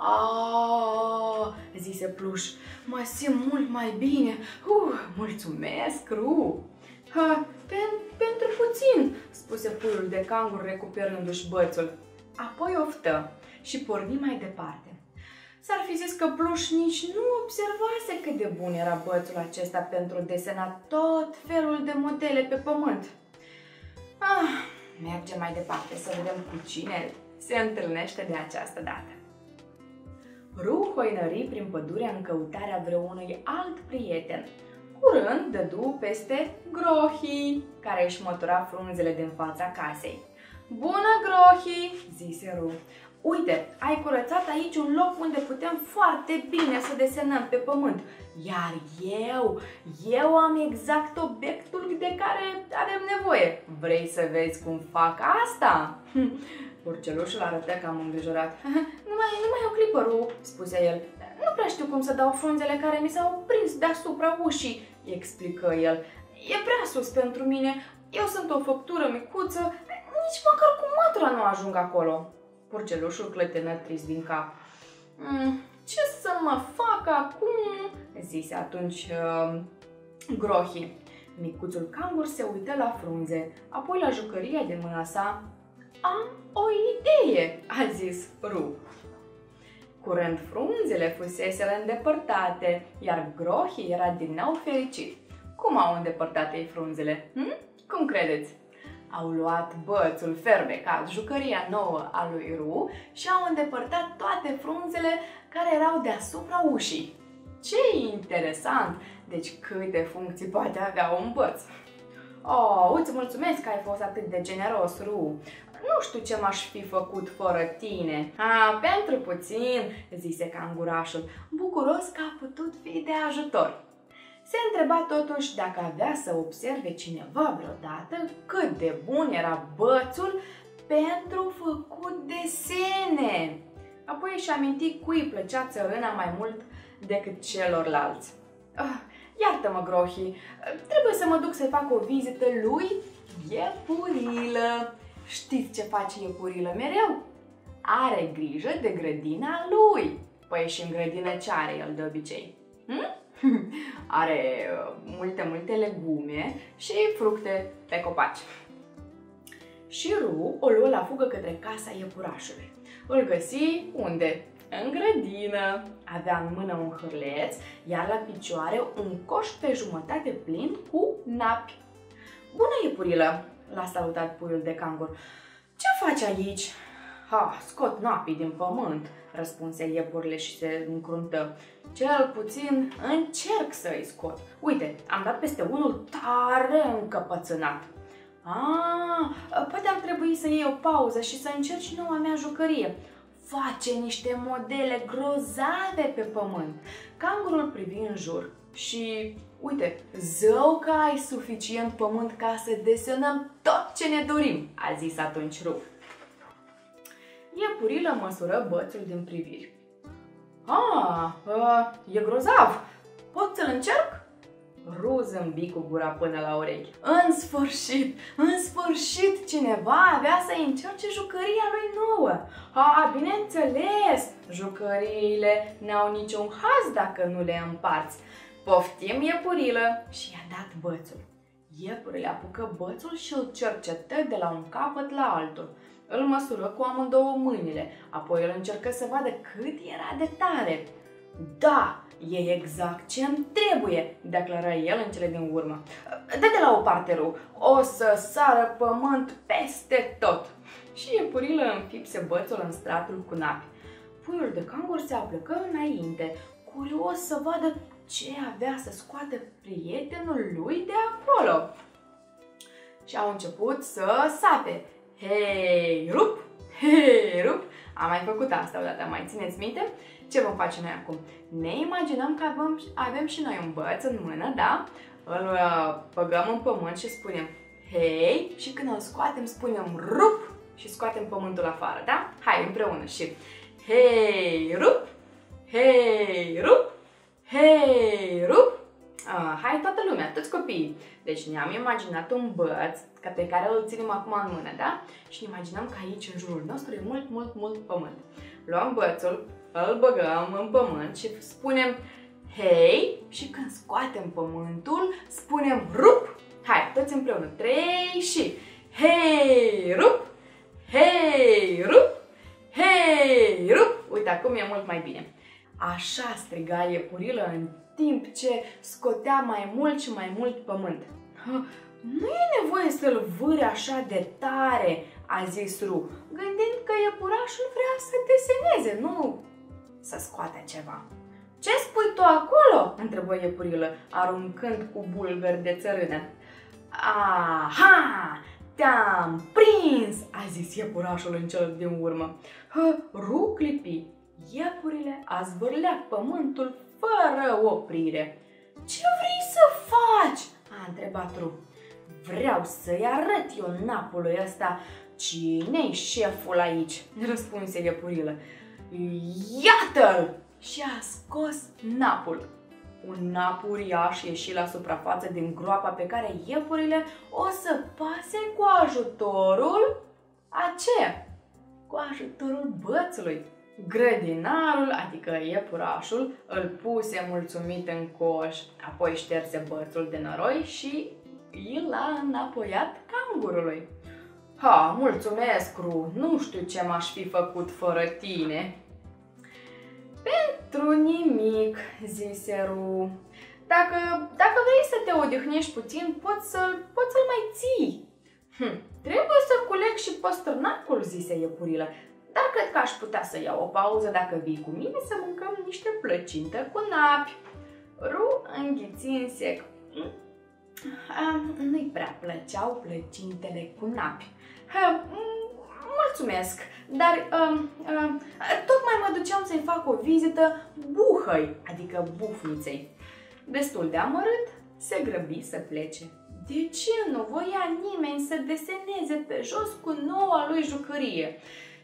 Aaaa, zise Pluș, mă simt mult mai bine. Uh, mulțumesc, Ru. Ha, pen, pentru puțin, spuse puiul de cangur recuperându-și bățul. Apoi oftă și porni mai departe. S-ar fi zis că Pluș nici nu observase cât de bun era bățul acesta pentru desenat tot felul de modele pe pământ. Ah, mergem mai departe să vedem cu cine se întâlnește de această dată. Ru hoinări prin pădure în căutarea vreunui alt prieten. Curând dădu peste Grohi, care își mătura frunzele din fața casei. Bună, Grohi, zise Ru. Uite, ai curățat aici un loc unde putem foarte bine să desenăm pe pământ. Iar eu, eu am exact obiectul de care avem nevoie. Vrei să vezi cum fac asta? Porcelușul arătă cam îngrijorat. numai, numai o clipă, Ru, spuse el. Nu prea știu cum să dau frunzele care mi s-au prins deasupra ușii, explică el. E prea sus pentru mine, eu sunt o făptură micuță, nici măcar cu mătura nu ajung acolo. Porcelușul clătenă trist din cap. Mm, ce să mă fac acum? zise atunci uh, Grohi. Micuțul cangur se uită la frunze, apoi la jucăria din mâna sa am o idee, a zis Ru. Curând frunzele fusese îndepărtate, iar Grohi era din nou fericit. Cum au îndepărtat ei frunzele? Hm? Cum credeți? Au luat bățul fermecat, jucăria nouă a lui Ru și au îndepărtat toate frunzele care erau deasupra ușii. Ce interesant! Deci câte funcții poate avea un băț! Oh, îți mulțumesc că ai fost atât de generos, Ru. Nu știu ce m-aș fi făcut fără tine. A, pentru puțin, zise cangurașul, bucuros că a putut fi de ajutor. Se întreba totuși dacă avea să observe cineva vreodată cât de bun era bățul pentru făcut desene. apoi își aminti cui îi plăcea țărâna mai mult decât celorlalți. Ah, iartă-mă, Grohi, trebuie să mă duc să-i fac o vizită lui Iepurilă. Știți ce face Iepurilă mereu? Are grijă de grădina lui. Păi și în grădină ce are el de obicei? Hm? are uh, multe, multe legume și fructe pe copaci. Și Ru o luă la fugă către casa iepurașului. Îl găsi unde? În grădină. Avea în mână un hârleț, iar la picioare un coș pe jumătate plin cu napi. Bună, iepurilă! L-a salutat puiul de cangur. Ce faci aici? Ha, scot napii din pământ, răspunse iepurile și se încruntă. Cel puțin încerc să-i scot. Uite, am dat peste unul tare încăpățânat. Ah, poate ar trebui să iei o pauză și să încerci noua mea jucărie. Face niște modele grozave pe pământ. Cangurul privi în jur și, uite, zău că ai suficient pământ ca să desenăm tot ce ne dorim, a zis atunci Ru. Iepurilă măsură bățul din priviri. Ah, uh, e grozav! Pot să-l încerc? Ru zâmbi cu gura până la urechi. În sfârșit, în sfârșit, cineva avea să încerce jucăria lui nouă. Ha, bineînțeles, jucăriile n-au niciun haz dacă nu le împarți. Poftim iepurilă și i-a dat bățul. Iepurile apucă bățul și îl cercetă de la un capăt la altul. Îl măsură cu amândouă mâinile, apoi îl încercă să vadă cât era de tare. Da, e exact ce îmi trebuie, declară el în cele din urmă. dă de la o parte, Ru, o să sară pământ peste tot. Și iepurilă înfipse bățul în stratul cu napi. Puiul de cangur se aplecă înainte, curios să vadă ce avea să scoate prietenul lui de acolo. Și au început să sape. Hei, rup! Hei, rup! Am mai făcut asta odată, mai țineți minte? Ce vom face noi acum? Ne imaginăm că avem, avem și noi un băț în mână, da? Îl uh, băgăm în pământ și spunem hei și când îl scoatem spunem rup și scoatem pământul afară, da? Hai, împreună și hei, rup, hei, rup, hei, rup. Uh, hai toată lumea, toți copiii. Deci ne-am imaginat un băț pe care îl ținem acum în mână, da? Și ne imaginăm că aici, în jurul nostru, e mult, mult, mult pământ. Luăm bățul, îl băgăm în pământ și spunem hei și când scoatem pământul, spunem rup. Hai, toți împreună. Trei și hei, rup, hei, rup, hei, rup. Uite, acum e mult mai bine. Așa striga iepurilă în timp ce scotea mai mult și mai mult pământ. Nu e nevoie să-l vâri așa de tare, a zis Ru, gândind că iepurașul vrea să deseneze, nu să scoate ceva. Ce spui tu acolo?" întrebă iepurilă, aruncând cu bulgări de țărână. Aha, te-am prins, a zis iepurașul în cel din urmă. Ru clipi. Iepurile a zvârlea pământul fără oprire. Ce vrei să faci? a întrebat Ru. Vreau să-i arăt eu napului ăsta cine-i șeful aici? răspunse iepurilă. Iată-l! Și a scos napul. Un nap uriaș ieși la suprafață din groapa pe care iepurile o să pase cu ajutorul a ce? Cu ajutorul bățului. Grădinarul, adică iepurașul, îl puse mulțumit în coș, apoi șterse bățul de noroi și îl l-a înapoiat cangurului. Ha, mulțumesc, Ru, nu știu ce m-aș fi făcut fără tine. Pentru nimic, zise Ru. Dacă, dacă vrei să te odihnești puțin, poți să-l, poți să-l mai ții. Hm, trebuie să culeg și păstrânacul, zise iepurilă. Dar cred că aș putea să iau o pauză dacă vii cu mine să mâncăm niște plăcintă cu napi. Ru înghiți în sec. Nu-i prea plăceau plăcintele cu napi. Mulțumesc, dar um, um, tocmai mă duceam să-i fac o vizită buhăi, adică bufniței. Destul de amărât, se grăbi să plece. De ce nu voia nimeni să deseneze pe jos cu noua lui jucărie?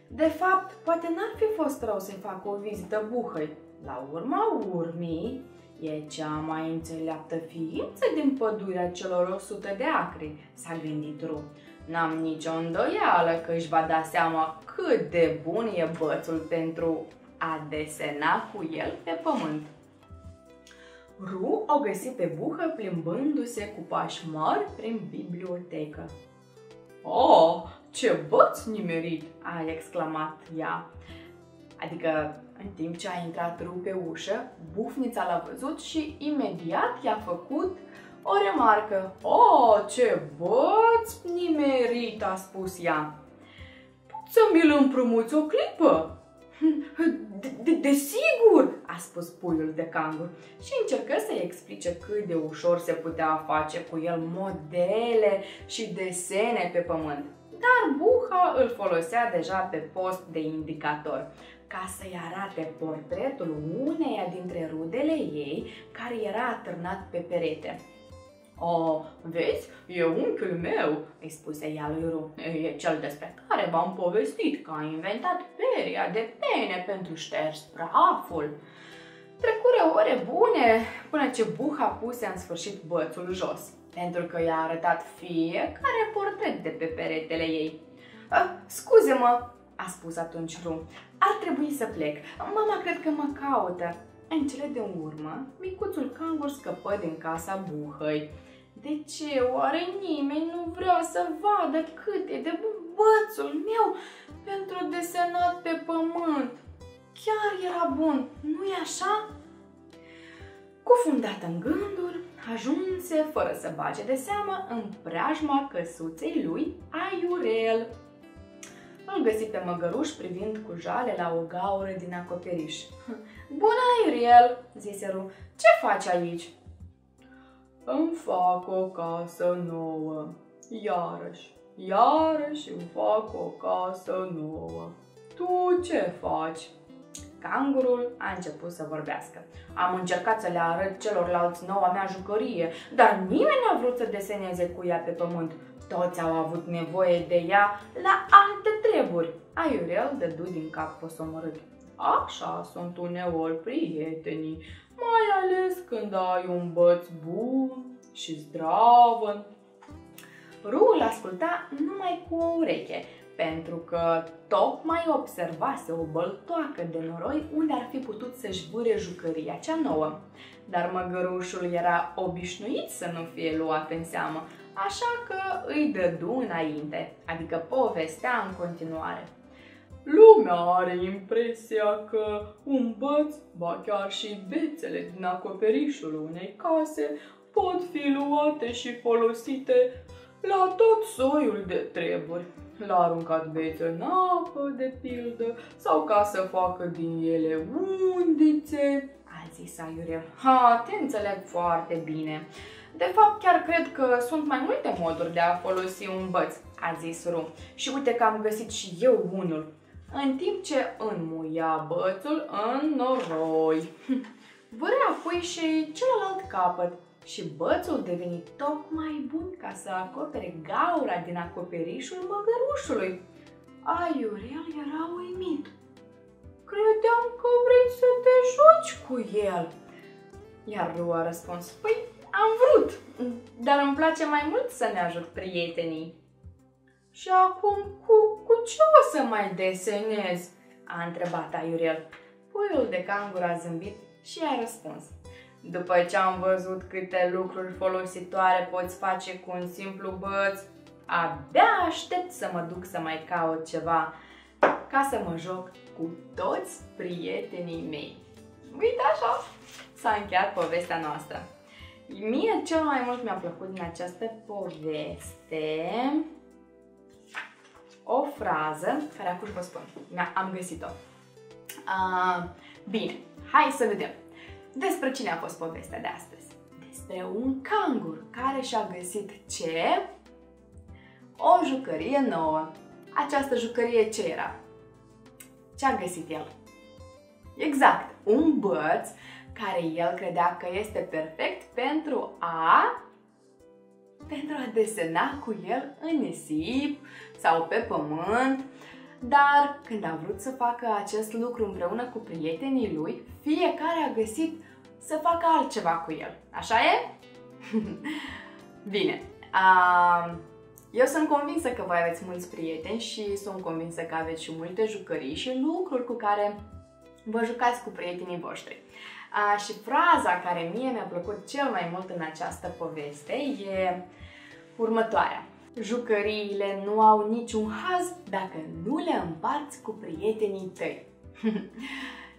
De fapt, poate n-ar fi fost rău să-i facă o vizită buhăi. La urma urmii, e cea mai înțeleaptă ființă din pădurea celor 100 de acri, s-a gândit Ru. N-am nicio îndoială că își va da seama cât de bun e bățul pentru a desena cu el pe pământ. Ru o găsi pe buhă plimbându-se cu pași mari prin bibliotecă. Oh, ce băț nimerit!" a exclamat ea. Adică, în timp ce a intrat Ru pe ușă, bufnița l-a văzut și imediat i-a făcut o remarcă. Oh, ce băț nimerit!" a spus ea. Poți să mi-l împrumuți o clipă?" Desigur, de, de a spus puiul de cangur și încercă să-i explice cât de ușor se putea face cu el modele și desene pe pământ. Dar buha îl folosea deja pe post de indicator ca să-i arate portretul uneia dintre rudele ei care era atârnat pe perete. O, vezi, e unchiul meu, îi spuse ea lui Ru. E cel despre care v-am povestit că a inventat peria de pene pentru șters praful. Trecură ore bune până ce buha puse în sfârșit bățul jos, pentru că i-a arătat fiecare portret de pe peretele ei. Scuze-mă, a spus atunci Ru, ar trebui să plec. Mama cred că mă caută. În cele de urmă, micuțul cangur scăpă din casa buhăi. De ce oare nimeni nu vrea să vadă cât e de bun bățul meu pentru desenat pe pământ? Chiar era bun, nu-i așa? Cufundat în gânduri, ajunse, fără să bage de seamă, în preajma căsuței lui Aiurel. Îl găsi pe măgăruș privind cu jale la o gaură din acoperiș. Bună, Aiurel, zise Ru, ce faci aici? Îmi fac o casă nouă, iarăși, iarăși îmi fac o casă nouă. Tu ce faci? Cangurul a început să vorbească. Am încercat să le arăt celorlalți noua mea jucărie, dar nimeni n-a vrut să deseneze cu ea pe pământ. Toți au avut nevoie de ea la alte treburi. Aiurel dădu din cap posomorât. Așa sunt uneori prietenii, mai ales când ai un băț bun și zdravă. Ruul asculta numai cu o ureche, pentru că tocmai observase o băltoacă de noroi unde ar fi putut să-și vâre jucăria cea nouă. Dar măgărușul era obișnuit să nu fie luat în seamă, așa că îi dădu înainte, adică povestea în continuare. Lumea are impresia că un băț, ba chiar și bețele din acoperișul unei case, pot fi luate și folosite la tot soiul de treburi. L-a aruncat bețe în apă, de pildă, sau ca să facă din ele undițe. A zis Aiurel, ha, te înțeleg foarte bine. De fapt, chiar cred că sunt mai multe moduri de a folosi un băț, a zis Ru. Și uite că am găsit și eu unul în timp ce înmuia bățul în noroi. Vârea apoi și celălalt capăt și bățul deveni tocmai bun ca să acopere gaura din acoperișul măgărușului. Aiurel era uimit. Credeam că vrei să te joci cu el. Iar Ru a răspuns, păi am vrut, dar îmi place mai mult să ne ajut prietenii. Și acum cu, cu ce o să mai desenez? A întrebat Aiurel. Puiul de cangur a zâmbit și a răspuns. După ce am văzut câte lucruri folositoare poți face cu un simplu băț, abia aștept să mă duc să mai caut ceva ca să mă joc cu toți prietenii mei. Uite așa, s-a încheiat povestea noastră. Mie cel mai mult mi-a plăcut din această poveste o frază care acum vă spun. Am găsit-o. Uh, bine, hai să vedem. Despre cine a fost povestea de astăzi? Despre un cangur care și-a găsit ce? O jucărie nouă. Această jucărie ce era? Ce a găsit el? Exact, un băț care el credea că este perfect pentru a pentru a desena cu el în nisip sau pe pământ. dar când a vrut să facă acest lucru împreună cu prietenii lui, fiecare a găsit să facă altceva cu el. Așa e? Bine. Uh, eu sunt convinsă că voi aveți mulți prieteni și sunt convinsă că aveți și multe jucării și lucruri cu care vă jucați cu prietenii voștri. Uh, și fraza care mie mi-a plăcut cel mai mult în această poveste e următoarea. Jucăriile nu au niciun haz dacă nu le împarți cu prietenii tăi.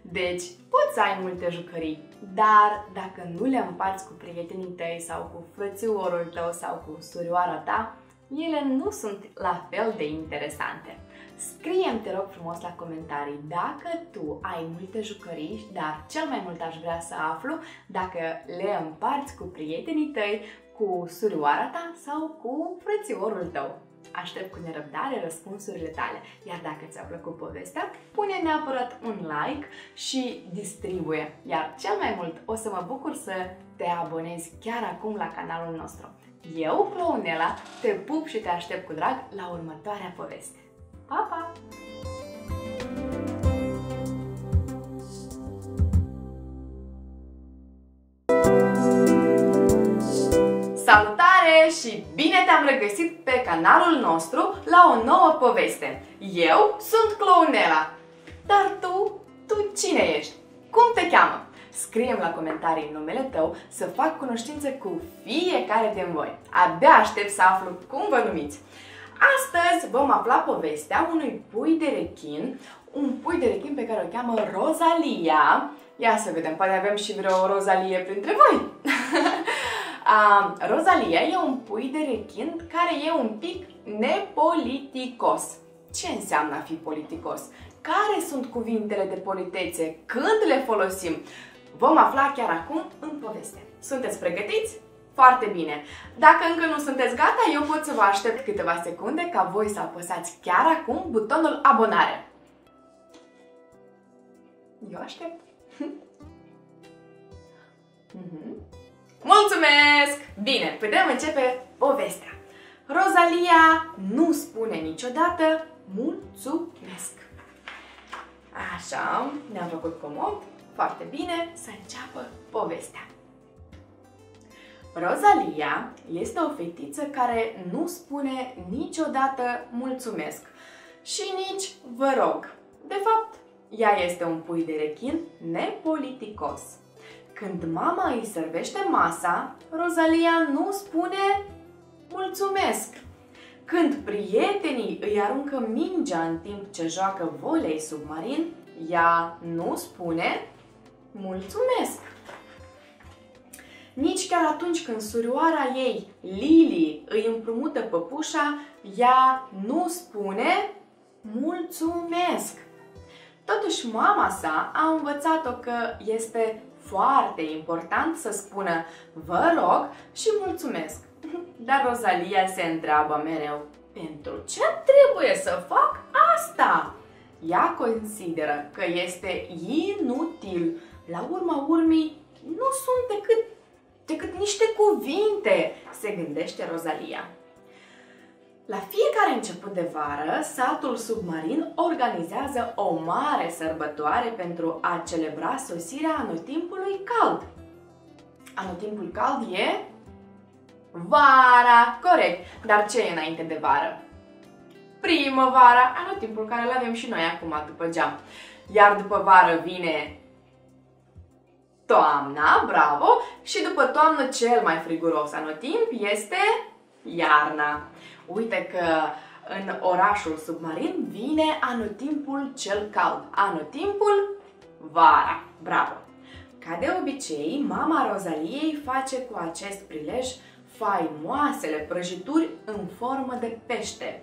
Deci, poți să ai multe jucării, dar dacă nu le împarți cu prietenii tăi sau cu frățiorul tău sau cu surioara ta, ele nu sunt la fel de interesante. Scrie-mi, te rog frumos, la comentarii dacă tu ai multe jucării, dar cel mai mult aș vrea să aflu dacă le împarți cu prietenii tăi, cu surioara ta sau cu frățiorul tău. Aștept cu nerăbdare răspunsurile tale, iar dacă ți-a plăcut povestea, pune neapărat un like și distribuie. Iar cel mai mult o să mă bucur să te abonezi chiar acum la canalul nostru. Eu, Clownela, te pup și te aștept cu drag la următoarea poveste. Pa, pa! Salutare și bine te-am regăsit pe canalul nostru la o nouă poveste. Eu sunt Clownela. Dar tu, tu cine ești? Cum te cheamă? Scrie-mi la comentarii numele tău să fac cunoștință cu fiecare din voi. Abia aștept să aflu cum vă numiți. Astăzi vom afla povestea unui pui de rechin, un pui de rechin pe care o cheamă Rosalia. Ia să vedem, poate avem și vreo Rosalie printre voi. Uh, Rosalia e un pui de rechin care e un pic nepoliticos. Ce înseamnă a fi politicos? Care sunt cuvintele de politețe? Când le folosim? Vom afla chiar acum în poveste. Sunteți pregătiți? Foarte bine! Dacă încă nu sunteți gata, eu pot să vă aștept câteva secunde ca voi să apăsați chiar acum butonul abonare. Eu aștept. mm-hmm. Mulțumesc! Bine, putem începe povestea. Rosalia nu spune niciodată mulțumesc. Așa, ne-am făcut comod, foarte bine, să înceapă povestea. Rosalia este o fetiță care nu spune niciodată mulțumesc și nici vă rog. De fapt, ea este un pui de rechin nepoliticos. Când mama îi servește masa, Rosalia nu spune mulțumesc. Când prietenii îi aruncă mingea în timp ce joacă volei submarin, ea nu spune mulțumesc. Nici chiar atunci când surioara ei, Lily, îi împrumută păpușa, ea nu spune mulțumesc. Totuși, mama sa a învățat-o că este foarte important să spună vă rog și mulțumesc. Dar Rosalia se întreabă mereu, pentru ce trebuie să fac asta? Ea consideră că este inutil. La urma urmii, nu sunt decât, decât niște cuvinte, se gândește Rosalia. La fiecare început de vară, satul submarin organizează o mare sărbătoare pentru a celebra sosirea anotimpului cald. Anotimpul cald e vara, corect. Dar ce e înainte de vară? Primăvara, anotimpul care îl avem și noi acum după geam. Iar după vară vine toamna, bravo, și după toamnă cel mai friguros anotimp este iarna. Uite că în orașul submarin vine anotimpul cel cald, anotimpul vara. Bravo! Ca de obicei, mama Rozaliei face cu acest prilej faimoasele prăjituri în formă de pește.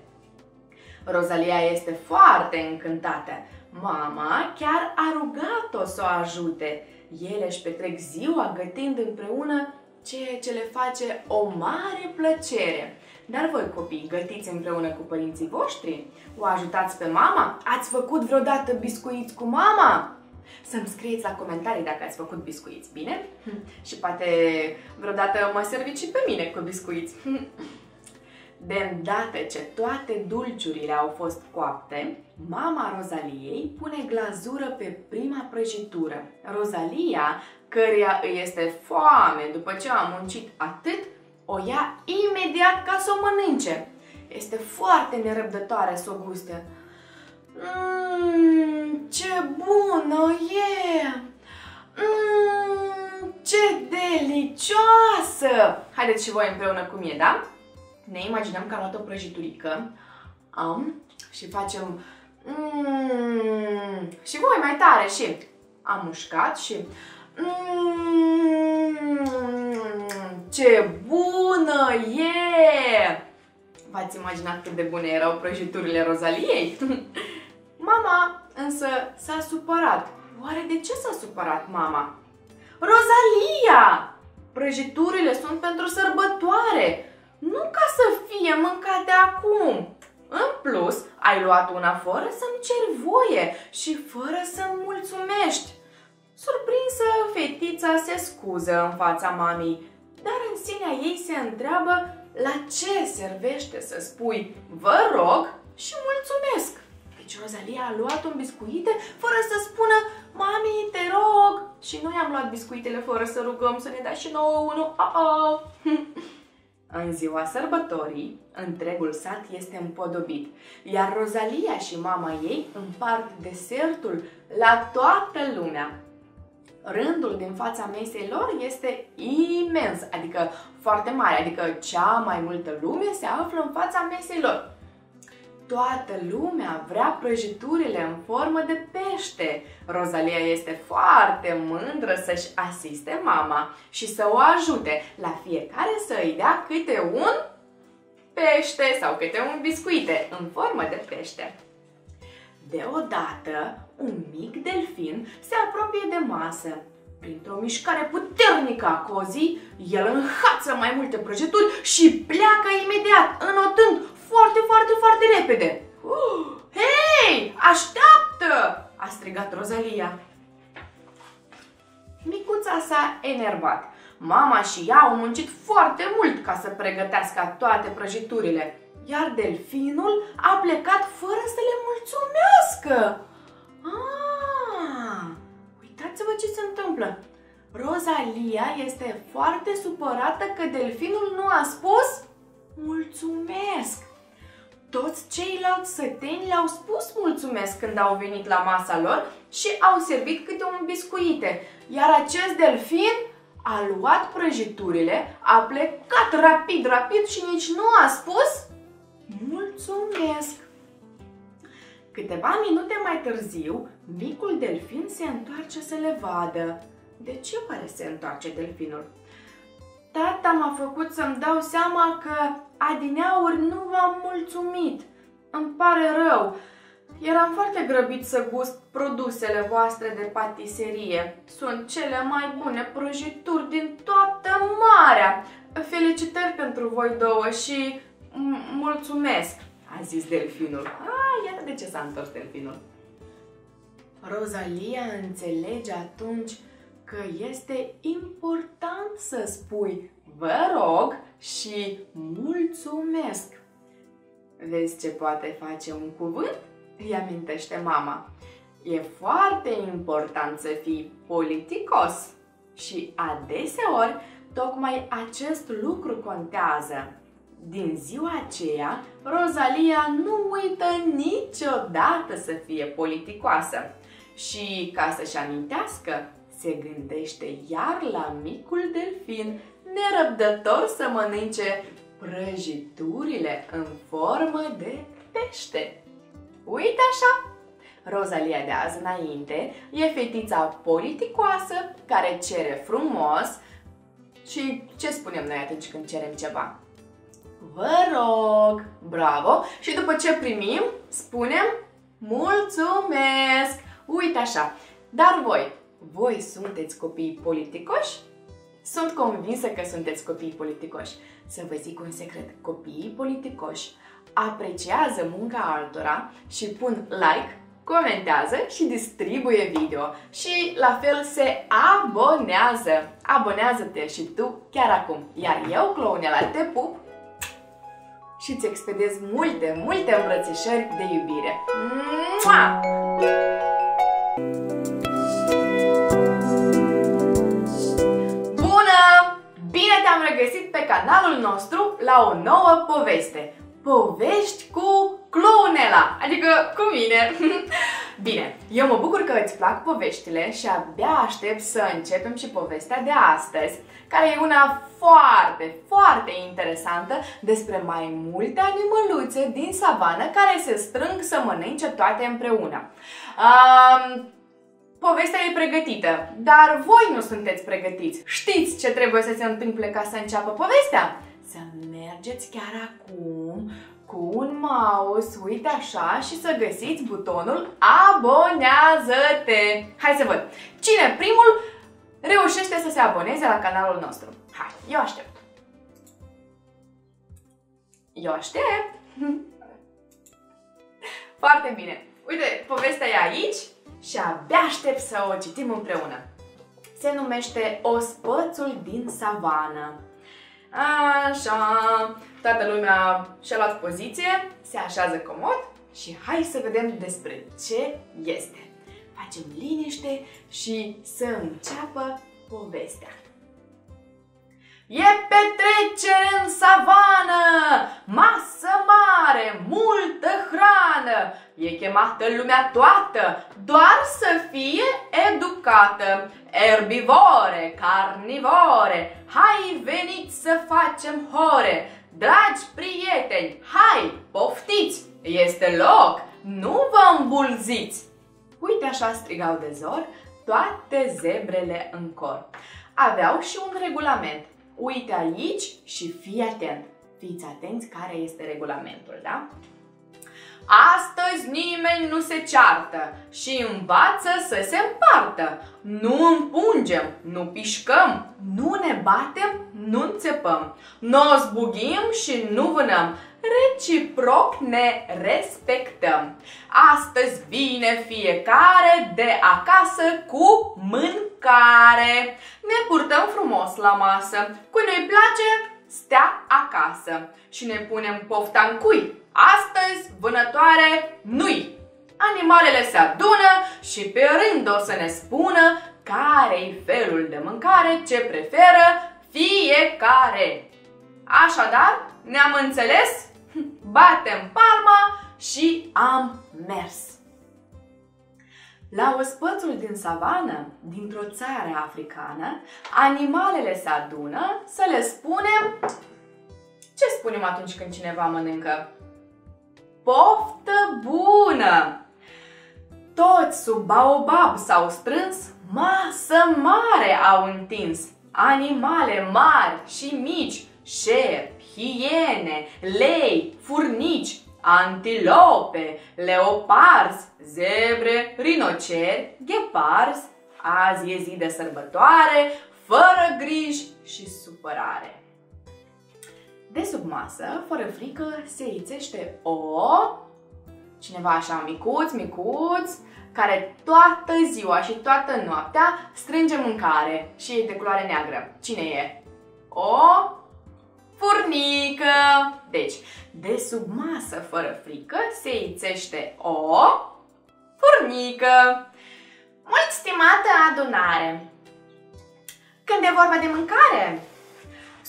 Rozalia este foarte încântată. Mama chiar a rugat-o să o ajute. Ele își petrec ziua gătind împreună ceea ce le face o mare plăcere. Dar voi, copii, gătiți împreună cu părinții voștri? O ajutați pe mama? Ați făcut vreodată biscuiți cu mama? Să-mi scrieți la comentarii dacă ați făcut biscuiți, bine? Și poate vreodată mă serviți și pe mine cu biscuiți. De îndată ce toate dulciurile au fost coapte, mama Rozaliei pune glazură pe prima prăjitură. Rozalia, căreia îi este foame după ce a muncit atât, o ia imediat ca să o mănânce. Este foarte nerăbdătoare să o guste. Mmm, ce bună e! Mmm, ce delicioasă! Haideți și voi împreună cu mine, da? Ne imaginăm că am luat o prăjiturică am, și facem mmm, și voi mai tare și am mușcat și mmm, ce bună e! V-ați imaginat cât de bune erau prăjiturile Rozaliei? mama însă s-a supărat. Oare de ce s-a supărat mama? Rozalia! Prăjiturile sunt pentru sărbătoare, nu ca să fie mâncate acum. În plus, ai luat una fără să-mi ceri voie și fără să-mi mulțumești. Surprinsă, fetița se scuză în fața mamei, dar în sinea ei se întreabă la ce servește să spui vă rog și mulțumesc. Deci Rozalia a luat un biscuite fără să spună Mami, te rog! Și noi am luat biscuitele fără să rugăm să ne dea și nouă unul. Uh -oh. În ziua sărbătorii, întregul sat este împodobit, iar Rozalia și mama ei împart desertul la toată lumea. Rândul din fața mesei lor este imens, adică foarte mare, adică cea mai multă lume se află în fața mesei lor. Toată lumea vrea prăjiturile în formă de pește. Rozalia este foarte mândră să-și asiste mama și să o ajute la fiecare să îi dea câte un pește sau câte un biscuite în formă de pește. Deodată, un mic delfin se apropie de masă. Printr-o mișcare puternică a cozii, el înhață mai multe prăjituri și pleacă imediat, înotând foarte, foarte, foarte repede. Uh, hei, așteaptă! a strigat Rozalia. Micuța s-a enervat. Mama și ea au muncit foarte mult ca să pregătească toate prăjiturile, iar delfinul a plecat fără să le mulțumească. Ah, uitați-vă ce se întâmplă. Rozalia este foarte supărată că delfinul nu a spus mulțumesc. Toți ceilalți săteni le-au spus mulțumesc când au venit la masa lor și au servit câte un biscuite, iar acest delfin a luat prăjiturile, a plecat rapid, rapid și nici nu a spus mulțumesc. Câteva minute mai târziu, micul delfin se întoarce să le vadă. De ce pare se întoarce delfinul? Tata m-a făcut să-mi dau seama că adineauri nu v-am mulțumit. Îmi pare rău. Eram foarte grăbit să gust produsele voastre de patiserie. Sunt cele mai bune prăjituri din toată marea. Felicitări pentru voi două și mulțumesc, a zis delfinul. Ah, iată de ce s-a întors delfinul. Rozalia înțelege atunci că este important să spui vă rog și mulțumesc. Vezi ce poate face un cuvânt? Îi amintește mama. E foarte important să fii politicos și adeseori tocmai acest lucru contează. Din ziua aceea, Rozalia nu uită niciodată să fie politicoasă și ca să-și amintească, se gândește iar la micul delfin, nerăbdător să mănânce prăjiturile în formă de pește. Uite așa! Rozalia de azi înainte e fetița politicoasă care cere frumos și ce spunem noi atunci când cerem ceva? Vă rog! Bravo! Și după ce primim, spunem mulțumesc! Uite așa! Dar voi, voi sunteți copii politicoși? Sunt convinsă că sunteți copii politicoși. Să vă zic un secret. Copiii politicoși apreciază munca altora și pun like, comentează și distribuie video. Și la fel se abonează. Abonează-te și tu chiar acum. Iar eu, Clownela, te pup și îți expedez multe, multe îmbrățișări de iubire. Mua! Bună! Bine te-am regăsit pe canalul nostru la o nouă poveste. Povești cu clownela, adică cu mine. Bine, eu mă bucur că îți plac poveștile și abia aștept să începem și povestea de astăzi, care e una foarte, foarte interesantă despre mai multe animăluțe din savană care se strâng să mănânce toate împreună. Um, Povestea e pregătită, dar voi nu sunteți pregătiți. Știți ce trebuie să se întâmple ca să înceapă povestea? Să mergeți chiar acum cu un mouse, uite așa, și să găsiți butonul Abonează-te! Hai să văd! Cine primul reușește să se aboneze la canalul nostru? Hai, eu aștept! Eu aștept! Foarte bine! Uite, povestea e aici și abia aștept să o citim împreună. Se numește Ospățul din savană. Așa, toată lumea și-a luat poziție, se așează comod și hai să vedem despre ce este. Facem liniște și să înceapă povestea. E petrecere în savană, masă mare, multă hrană, e chemată lumea toată, doar să fie educată. Erbivore, carnivore, hai veniți să facem hore. Dragi prieteni, hai, poftiți, este loc, nu vă îmbulziți. Uite așa strigau de zor toate zebrele în cor. Aveau și un regulament. Uite aici și fii atent. Fiți atenți care este regulamentul, da? Astăzi nimeni nu se ceartă și învață să se împartă. Nu împungem, nu pișcăm, nu ne batem, nu înțepăm. Nu o zbugim și nu vânăm, reciproc ne respectăm. Astăzi vine fiecare de acasă cu mâncare. Ne purtăm frumos la masă, cu noi place stea acasă și ne punem pofta în cui. Astăzi, vânătoare, nu-i! Animalele se adună și pe rând o să ne spună care-i felul de mâncare ce preferă fiecare. Așadar, ne-am înțeles? Batem palma și am mers. La ospățul din savană, dintr-o țară africană, animalele se adună să le spunem... Ce spunem atunci când cineva mănâncă? Poftă bună! Toți sub baobab s-au strâns, masă mare au întins. Animale mari și mici, șerpi, hiene, lei, furnici, antilope, leoparzi, zebre, rinoceri, gheparzi. Azi e zi de sărbătoare, fără griji și supărare. De sub masă, fără frică, se ițește o... Cineva așa micuț, micuț, care toată ziua și toată noaptea strânge mâncare și e de culoare neagră. Cine e? O furnică! Deci, de sub masă, fără frică, se ițește o furnică. Mult stimată adunare! Când e vorba de mâncare,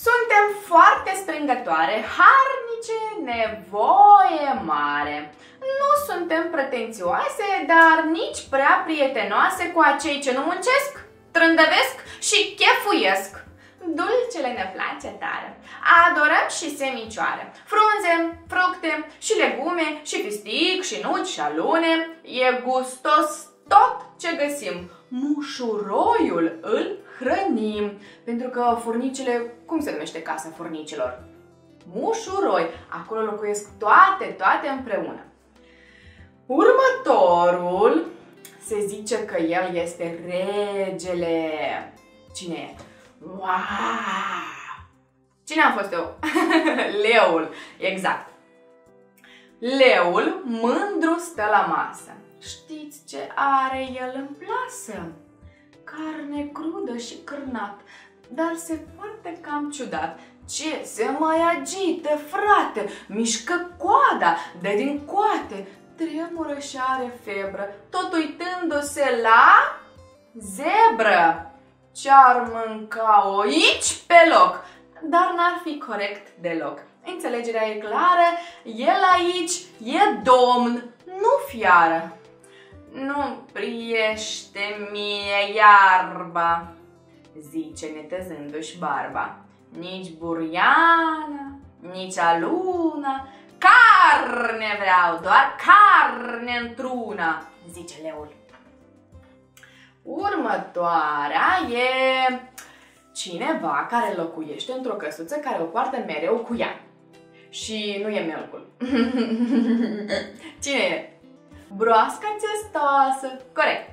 suntem foarte strângătoare, harnice, nevoie mare. Nu suntem pretențioase, dar nici prea prietenoase cu acei ce nu muncesc, trândăvesc și chefuiesc. Dulcele ne place tare. Adorăm și semicioare. Frunze, fructe și legume și fistic și nuci și alune. E gustos tot ce găsim. Mușuroiul îl hrănim. Pentru că furnicile, cum se numește casa furnicilor? Mușuroi. Acolo locuiesc toate, toate împreună. Următorul se zice că el este regele. Cine e? Wow! Cine am fost eu? Leul, exact. Leul mândru stă la masă. Știți ce are el în plasă? carne crudă și cârnat, dar se poartă cam ciudat. Ce se mai agită, frate? Mișcă coada de din coate. Tremură și are febră, tot uitându-se la zebră. Ce-ar mânca-o aici pe loc? Dar n-ar fi corect deloc. Înțelegerea e clară, el aici e domn, nu fiară. Nu priește mie iarba, zice netezându-și barba. Nici buriana, nici aluna, carne vreau, doar carne într-una, zice leul. Următoarea e cineva care locuiește într-o căsuță care o poartă mereu cu ea. Și nu e melcul. Cine e? Broasca țestoasă. Corect.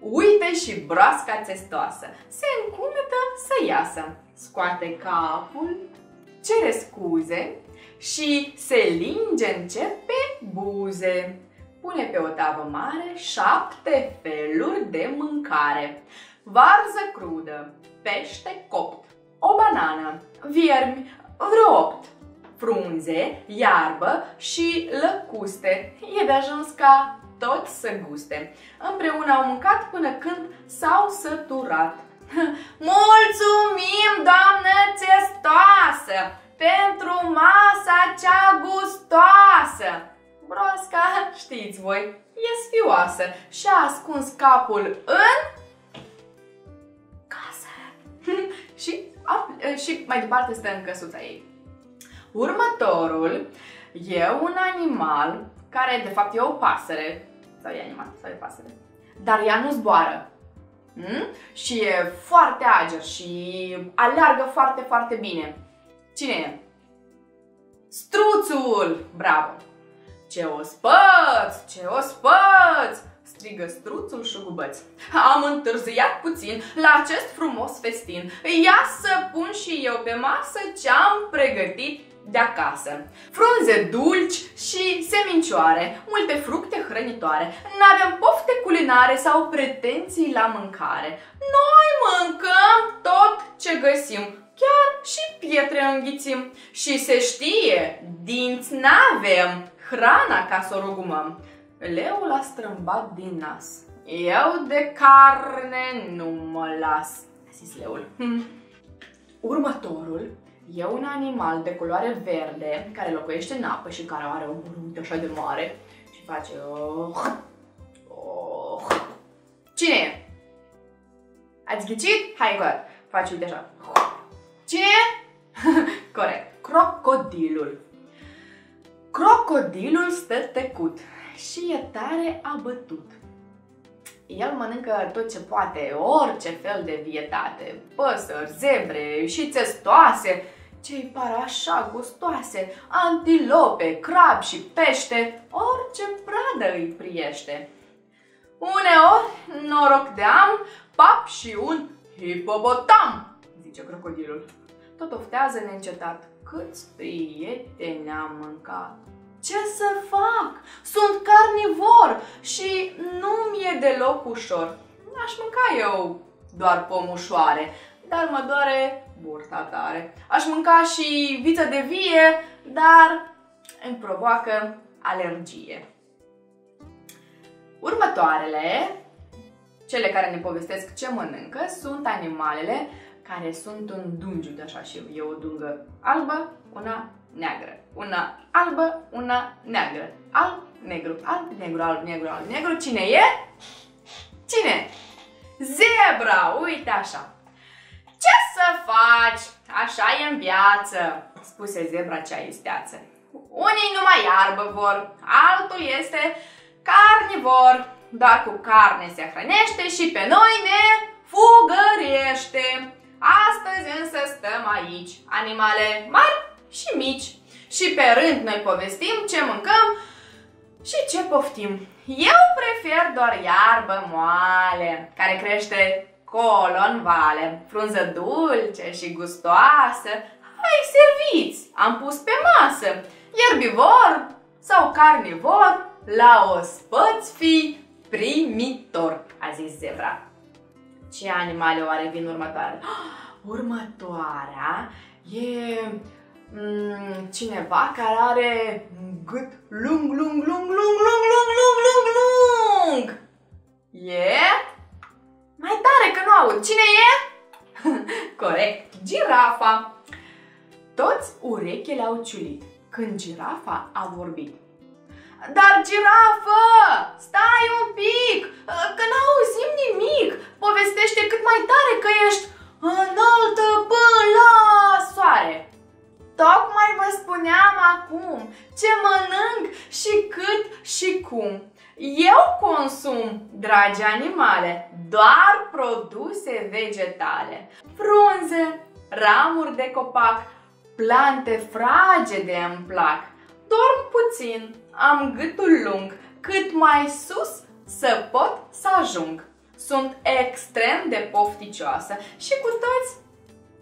Uite și broasca țestoasă. Se încumetă să iasă. Scoate capul, cere scuze și se linge încet pe buze. Pune pe o tavă mare șapte feluri de mâncare. Varză crudă, pește copt, o banană, viermi, vreo opt, frunze, iarbă și lăcuste. E de ajuns ca toți să guste. Împreună au mâncat până când s-au săturat. Mulțumim, doamnă țestoasă, pentru masa cea gustoasă! Broasca, știți voi, e sfioasă și a ascuns capul în casă. și, și mai departe stă în căsuța ei. Următorul e un animal care de fapt e o pasăre, sau e animal, sau e pasăre, dar ea nu zboară. Hmm? Și e foarte ager și aleargă foarte, foarte bine. Cine e? Struțul! Bravo! Ce o spăți, ce o spăți! strigă struțul șugubăț. Am întârziat puțin la acest frumos festin. Ia să pun și eu pe masă ce-am pregătit de acasă. Frunze dulci și semincioare, multe fructe hrănitoare. N-avem pofte culinare sau pretenții la mâncare. Noi mâncăm tot ce găsim, chiar și pietre înghițim. Și se știe, dinți n-avem, hrana ca să o rugumăm. Leul a strâmbat din nas. Eu de carne nu mă las, a zis leul. Următorul e un animal de culoare verde care locuiește în apă și care are o gură așa de mare și face oh, oh. Cine e? Ați ghicit? Hai încă Faci uite așa. Cine e? Corect. Crocodilul. Crocodilul stă tecut și e tare abătut. El mănâncă tot ce poate, orice fel de vietate, păsări, zebre și țestoase, ce-i par așa gustoase, antilope, crab și pește, orice pradă îi priește. Uneori, noroc de am, pap și un hipopotam, zice crocodilul. Tot oftează neîncetat, câți prieteni am mâncat. Ce să fac? Sunt carnivor și nu mi-e deloc ușor. Aș mânca eu doar pomușoare, dar mă doare burta tare. Aș mânca și viță de vie, dar îmi provoacă alergie. Următoarele, cele care ne povestesc ce mănâncă, sunt animalele care sunt un dungiu de așa și e o dungă albă, una neagră. Una albă, una neagră. Alb, negru, alb, negru, alb, negru, alb, negru. Cine e? Cine? Zebra! Uite așa. Ce să faci? Așa e în viață, spuse zebra cea isteață. Unii numai iarbă vor, altul este carnivor, dar cu carne se hrănește și pe noi ne fugărește. Astăzi însă stăm aici, animale mari și mici. Și pe rând noi povestim ce mâncăm și ce poftim. Eu prefer doar iarbă moale, care crește colo în vale, frunză dulce și gustoasă. Hai, serviți! Am pus pe masă. Ierbivor sau carnivor, la ospăți fi primitor, a zis zebra. Ce animale oare vin următoare? Următoarea E mm, cineva care are gât lung, lung, lung, lung, lung, lung, lung, lung, lung. E? Mai tare că nu aud. Cine e? Corect, girafa. Toți urechile au ciulit când girafa a vorbit. Dar girafă, stai un pic, că n-auzim nimic. Povestește cât mai tare că ești înaltă până la soare. Tocmai vă spuneam acum ce mănânc și cât și cum. Eu consum, dragi animale, doar produse vegetale, frunze, ramuri de copac, plante fragede îmi plac. Dorm puțin, am gâtul lung, cât mai sus să pot să ajung. Sunt extrem de pofticioasă și cu toți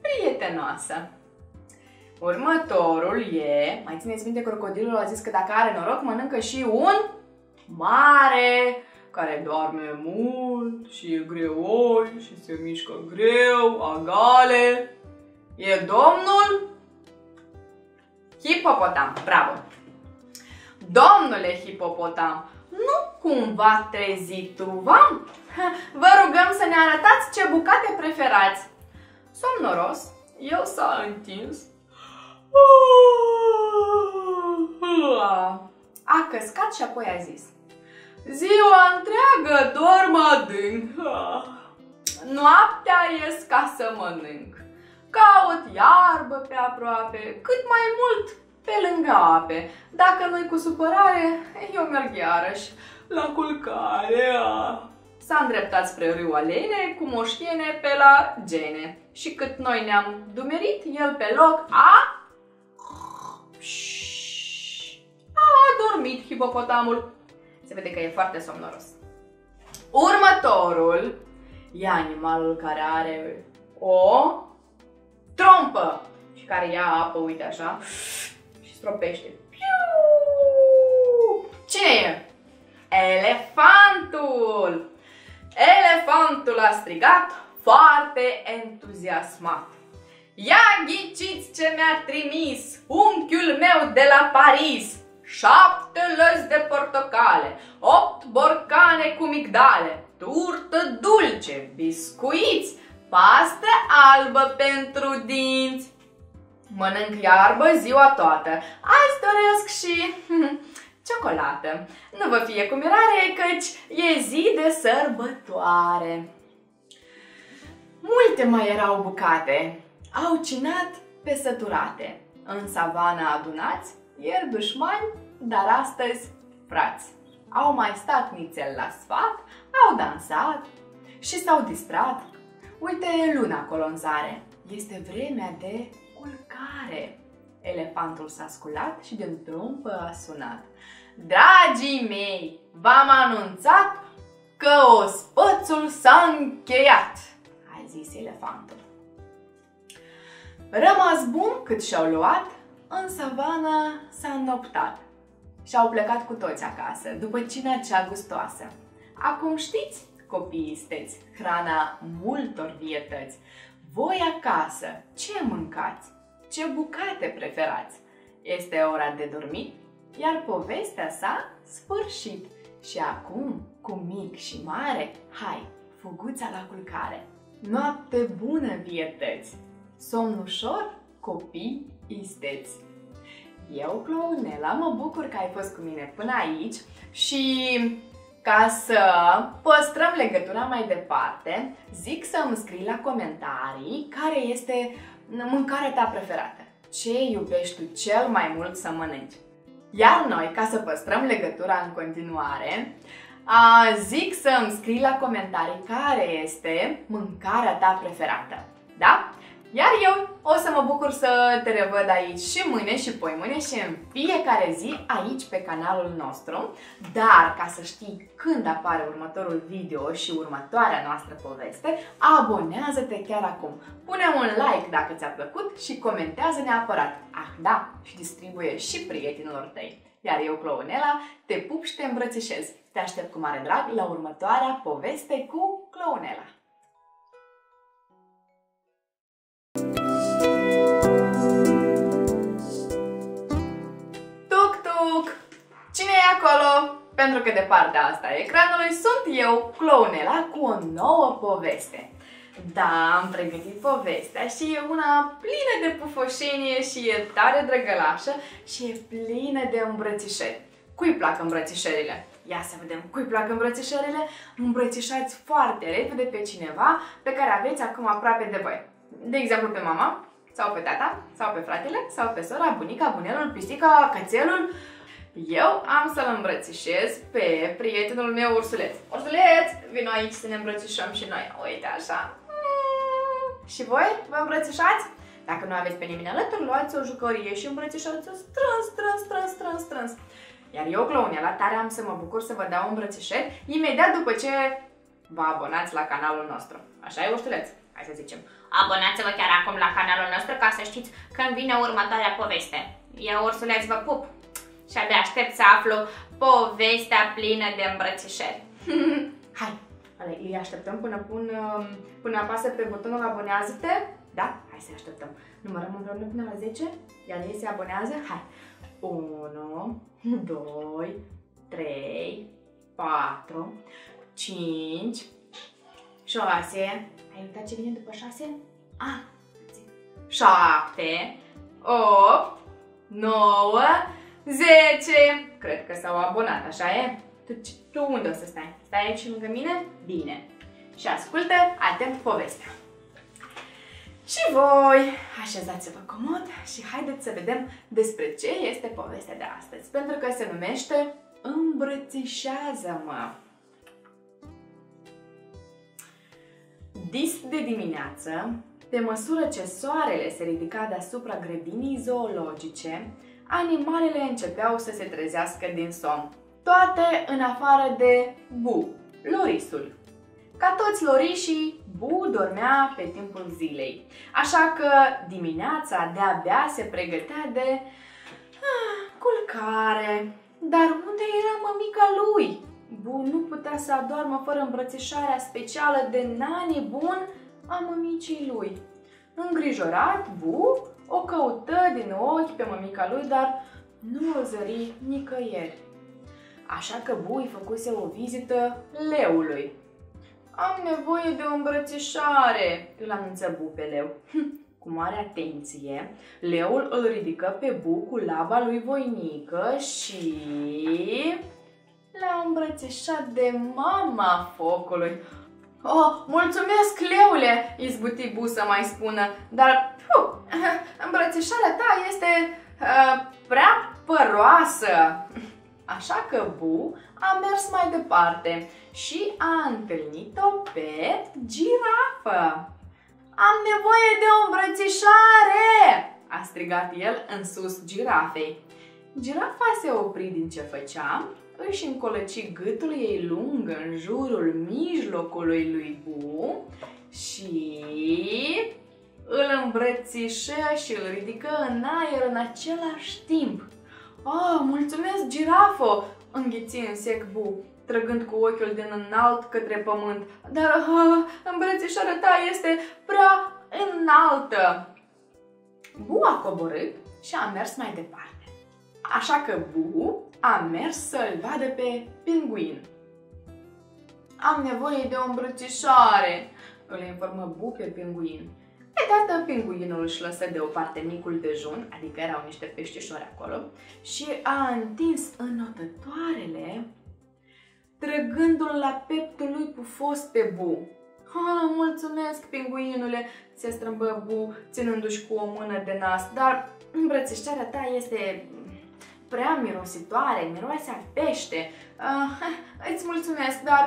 prietenoasă. Următorul e, mai țineți minte, crocodilul a zis că dacă are noroc, mănâncă și un mare, care doarme mult și e greoi și se mișcă greu, agale. E domnul Hipopotam. Bravo! Domnule hipopotam, nu cumva trezit tu v-am? Vă rugăm să ne arătați ce bucate preferați. Somnoros, el s-a întins. A căscat și apoi a zis. Ziua întreagă dorm adânc. Noaptea ies ca să mănânc. Caut iarbă pe aproape, cât mai mult pe lângă ape. Dacă nu-i cu supărare, eu merg iarăși la culcare. S-a îndreptat spre râul Alene cu moșiene pe la gene. Și cât noi ne-am dumerit, el pe loc a... A dormit hipopotamul. Se vede că e foarte somnoros. Următorul e animalul care are o trompă și care ia apă, uite așa, și stropește. Cine e? Elefantul! Elefantul a strigat foarte entuziasmat. Ia ghiciți ce mi-a trimis unchiul meu de la Paris! Șapte lăzi de portocale, opt borcane cu migdale, turtă dulce, biscuiți, pastă albă pentru dinți. Mănânc iarbă ziua toată. Azi doresc și ciocolată. Nu vă fie cu mirare, căci e zi de sărbătoare. Multe mai erau bucate. Au cinat pe săturate. În savană adunați, ieri dușmani, dar astăzi frați. Au mai stat nițel la sfat, au dansat și s-au distrat Uite luna acolo în zare. Este vremea de culcare. Elefantul s-a sculat și din trompă a sunat. Dragii mei, v-am anunțat că ospățul s-a încheiat, a zis elefantul. Rămas bun cât și-au luat, în savană s-a înnoptat și au plecat cu toți acasă, după cina cea gustoasă. Acum știți copii isteți, hrana multor dietăți. Voi acasă, ce mâncați? Ce bucate preferați? Este ora de dormit, iar povestea s-a sfârșit. Și acum, cu mic și mare, hai, fuguța la culcare! Noapte bună, vietăți! Somn ușor, copii isteți! Eu, Clounela, mă bucur că ai fost cu mine până aici și ca să păstrăm legătura mai departe, zic să îmi scrii la comentarii care este mâncarea ta preferată. Ce iubești tu cel mai mult să mănânci? Iar noi, ca să păstrăm legătura în continuare, zic să îmi scrii la comentarii care este mâncarea ta preferată. Da? Iar eu o să mă bucur să te revăd aici și mâine și poi mâine și în fiecare zi aici pe canalul nostru. Dar ca să știi când apare următorul video și următoarea noastră poveste, abonează-te chiar acum. Pune un like dacă ți-a plăcut și comentează neapărat. Ah da, și distribuie și prietenilor tăi. Iar eu, Clounela, te pup și te îmbrățișez. Te aștept cu mare drag la următoarea poveste cu Clounela. Pentru că de partea asta a ecranului sunt eu, Clownela, cu o nouă poveste. Da, am pregătit povestea și e una plină de pufoșenie și e tare drăgălașă și e plină de îmbrățișări. Cui plac îmbrățișările? Ia să vedem cui plac îmbrățișările. Îmbrățișați foarte repede pe cineva pe care aveți acum aproape de voi. De exemplu pe mama, sau pe tata, sau pe fratele, sau pe sora, bunica, bunelul, pisica, cățelul. Eu am să-l îmbrățișez pe prietenul meu ursuleț. Ursuleț, vino aici să ne îmbrățișăm și noi. Uite așa. Și voi? Vă îmbrățișați? Dacă nu aveți pe nimeni alături, luați o jucărie și îmbrățișați-o strâns, strâns, strâns, strâns, strâns. Iar eu, la tare am să mă bucur să vă dau îmbrățișări imediat după ce vă abonați la canalul nostru. Așa e, ursuleț? Hai să zicem. Abonați-vă chiar acum la canalul nostru ca să știți când vine următoarea poveste. Eu, ursuleț, vă pup și abia aștept să aflu povestea plină de îmbrățișări. Hai, ale, îi așteptăm până, pun, um, până apasă pe butonul abonează-te? Da? Hai să așteptăm. Numărăm împreună până la 10? Iar ei se abonează? Hai! 1, 2, 3, 4, 5, 6, ai uitat ce vine după 6? Ah, 7, 8, 9, 10. Cred că s-au abonat, așa e? Tu, tu unde o să stai? Stai aici lângă mine? Bine. Și ascultă atent povestea. Și voi, așezați-vă comod și haideți să vedem despre ce este povestea de astăzi, pentru că se numește Îmbrățișează-mă! Dis de dimineață, pe măsură ce soarele se ridica deasupra grădinii zoologice, animalele începeau să se trezească din somn. Toate în afară de Bu, lorisul. Ca toți lorișii, Bu dormea pe timpul zilei, așa că dimineața de-abia se pregătea de ah, culcare. Dar unde era mămica lui? Bu nu putea să adormă fără îmbrățișarea specială de nani bun a mămicii lui. Îngrijorat, Bu o căută din ochi pe mămica lui, dar nu o zări nicăieri. Așa că Bu îi făcuse o vizită leului. Am nevoie de o îmbrățișare, îl anunță Bu pe leu. Cu mare atenție, leul îl ridică pe Bu cu laba lui voinică și l-a îmbrățișat de mama focului. Oh, mulțumesc, leule, izbuti Bu să mai spună, dar puh, îmbrățișarea ta este uh, prea păroasă. Așa că Bu a mers mai departe și a întâlnit-o pe girafă. Am nevoie de o îmbrățișare! a strigat el în sus girafei. Girafa se opri din ce făcea își încolăci gâtul ei lung în jurul mijlocului lui Bu și îl îmbrățișă și îl ridică în aer în același timp. Oh, mulțumesc, girafo! înghiți în sec Bu, trăgând cu ochiul din înalt către pământ. Dar uh, îmbrățișarea ta este prea înaltă! Bu a coborât și a mers mai departe. Așa că Bu a mers să-l vadă pe pinguin. Am nevoie de o îmbrățișare, îl informă Bu pe pinguin. Pe dată, pinguinul își lăsă deoparte micul dejun, adică erau niște peștișori acolo, și a întins înotătoarele, trăgându-l la peptul lui pufos pe Bu. Ha, mulțumesc, pinguinule, se strâmbă Bu, ținându-și cu o mână de nas, dar îmbrățișarea ta este prea mirositoare, miroase a pește. Uh, îți mulțumesc, dar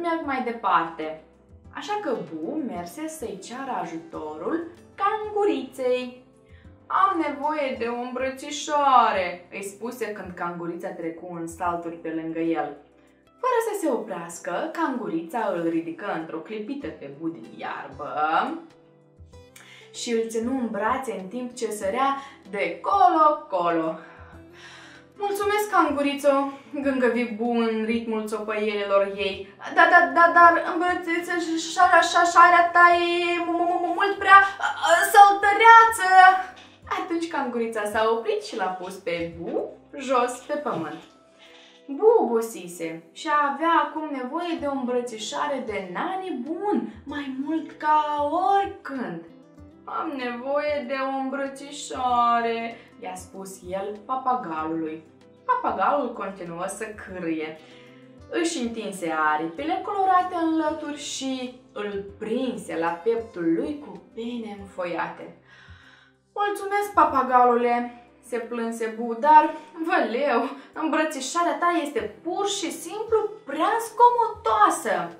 merg mai departe. Așa că Bu merse să-i ceară ajutorul canguriței. Am nevoie de o îmbrățișare, îi spuse când cangurița trecu în salturi pe lângă el. Fără să se oprească, cangurița îl ridică într-o clipită pe Bu din iarbă și îl ținu în brațe în timp ce sărea de colo-colo. Mulțumesc, cangurițo, gângăvi Bu în ritmul țopăielelor ei. Da, da, da, dar șarea ta e mult prea săltăreață. Atunci cangurița s-a oprit și l-a pus pe Bu jos pe pământ. Bu obosise și avea acum nevoie de o îmbrățișare de nani bun, mai mult ca oricând. Am nevoie de o îmbrățișare, i-a spus el papagalului. Papagalul continuă să cârâie. Își întinse aripile colorate în lături și îl prinse la pieptul lui cu pene înfoiate. Mulțumesc, papagalule, se plânse Bu, dar, văleu, îmbrățișarea ta este pur și simplu prea scomotoasă.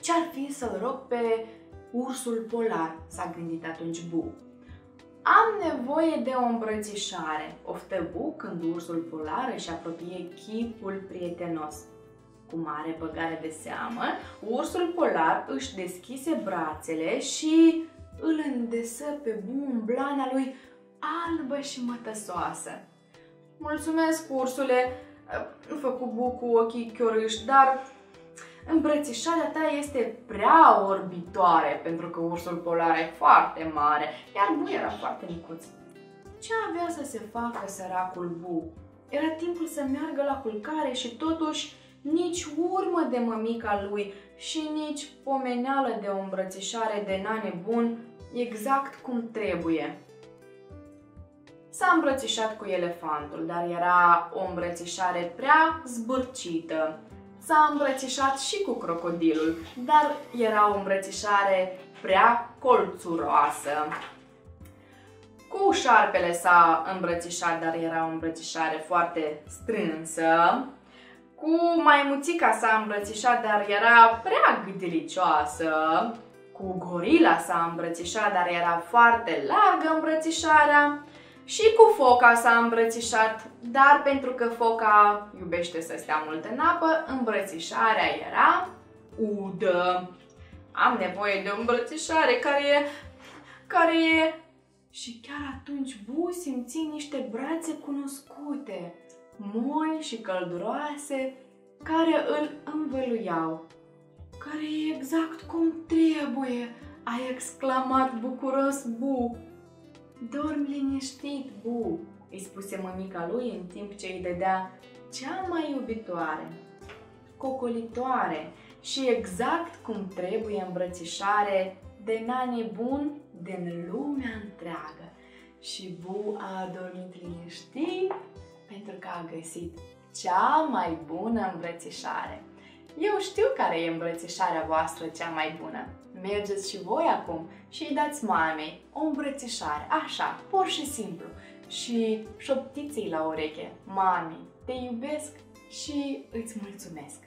Ce-ar fi să-l rog pe ursul polar, s-a gândit atunci Bu. Am nevoie de o îmbrățișare, oftă Bu când ursul polar își apropie chipul prietenos. Cu mare băgare de seamă, ursul polar își deschise brațele și îl îndesă pe Bu în blana lui albă și mătăsoasă. Mulțumesc, ursule, făcu Bu cu ochii chiorâși, dar îmbrățișarea ta este prea orbitoare pentru că ursul polar e foarte mare, iar Bu era foarte micuț. Ce avea să se facă săracul Bu? Era timpul să meargă la culcare și totuși nici urmă de mămica lui și nici pomeneală de o îmbrățișare de nane bun exact cum trebuie. S-a îmbrățișat cu elefantul, dar era o îmbrățișare prea zbârcită. S-a îmbrățișat și cu crocodilul, dar era o îmbrățișare prea colțuroasă. Cu șarpele s-a îmbrățișat, dar era o îmbrățișare foarte strânsă. Cu maimuțica s-a îmbrățișat, dar era prea gâdelicioasă. Cu gorila s-a îmbrățișat, dar era foarte largă îmbrățișarea. Și cu foca s-a îmbrățișat, dar pentru că foca iubește să stea mult în apă, îmbrățișarea era udă. Am nevoie de o îmbrățișare care e... care e... Și chiar atunci Bu simți niște brațe cunoscute, moi și călduroase, care îl învăluiau. Care e exact cum trebuie, a exclamat bucuros Bu. Dorm liniștit, Bu, îi spuse mămica lui în timp ce îi dădea cea mai iubitoare, cocolitoare și exact cum trebuie îmbrățișare de nani bun din lumea întreagă. Și Bu a adormit liniștit pentru că a găsit cea mai bună îmbrățișare. Eu știu care e îmbrățișarea voastră cea mai bună. Mergeți și voi acum și îi dați mamei o îmbrățișare, așa, pur și simplu. Și șoptiți-i la ureche, mami, te iubesc și îți mulțumesc.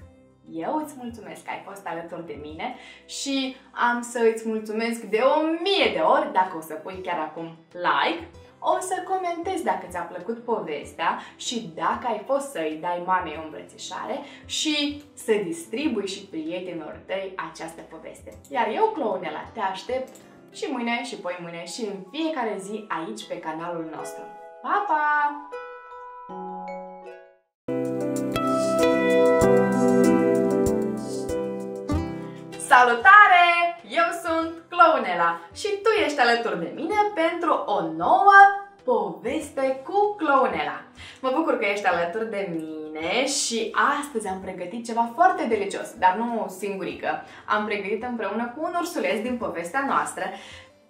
Eu îți mulțumesc că ai fost alături de mine și am să îți mulțumesc de o mie de ori dacă o să pui chiar acum like o să comentezi dacă ți-a plăcut povestea și dacă ai fost să îi dai mamei o îmbrățișare și să distribui și prietenilor tăi această poveste. Iar eu, Clownela, te aștept și mâine și poi mâine și în fiecare zi aici pe canalul nostru. Pa, pa! Salutare! Eu sunt Clownela și tu ești alături de mine pentru o nouă poveste cu Clownela. Mă bucur că ești alături de mine și astăzi am pregătit ceva foarte delicios, dar nu singurică. Am pregătit împreună cu un ursuleț din povestea noastră,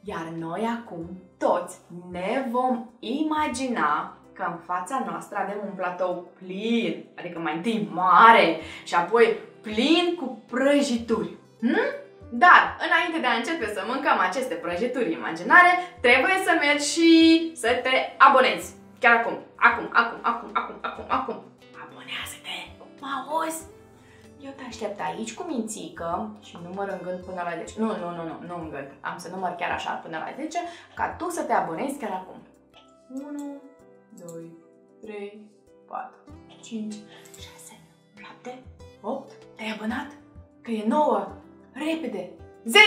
iar noi acum toți ne vom imagina că în fața noastră avem un platou plin, adică mai întâi mare și apoi plin cu prăjituri. Hmm? Dar, înainte de a începe să mâncăm aceste prăjituri imaginare, trebuie să mergi și să te abonezi. Chiar acum, acum, acum, acum, acum, acum, acum. Abonează-te! Mă auzi? Eu te aștept aici cu mințică și număr în gând până la 10. Nu, nu, nu, nu, nu în gând. Am să număr chiar așa până la 10 ca tu să te abonezi chiar acum. 1, 2, 3, 4, 5, 6, 7, 8. Te-ai abonat? Că e 9. Repede! 10!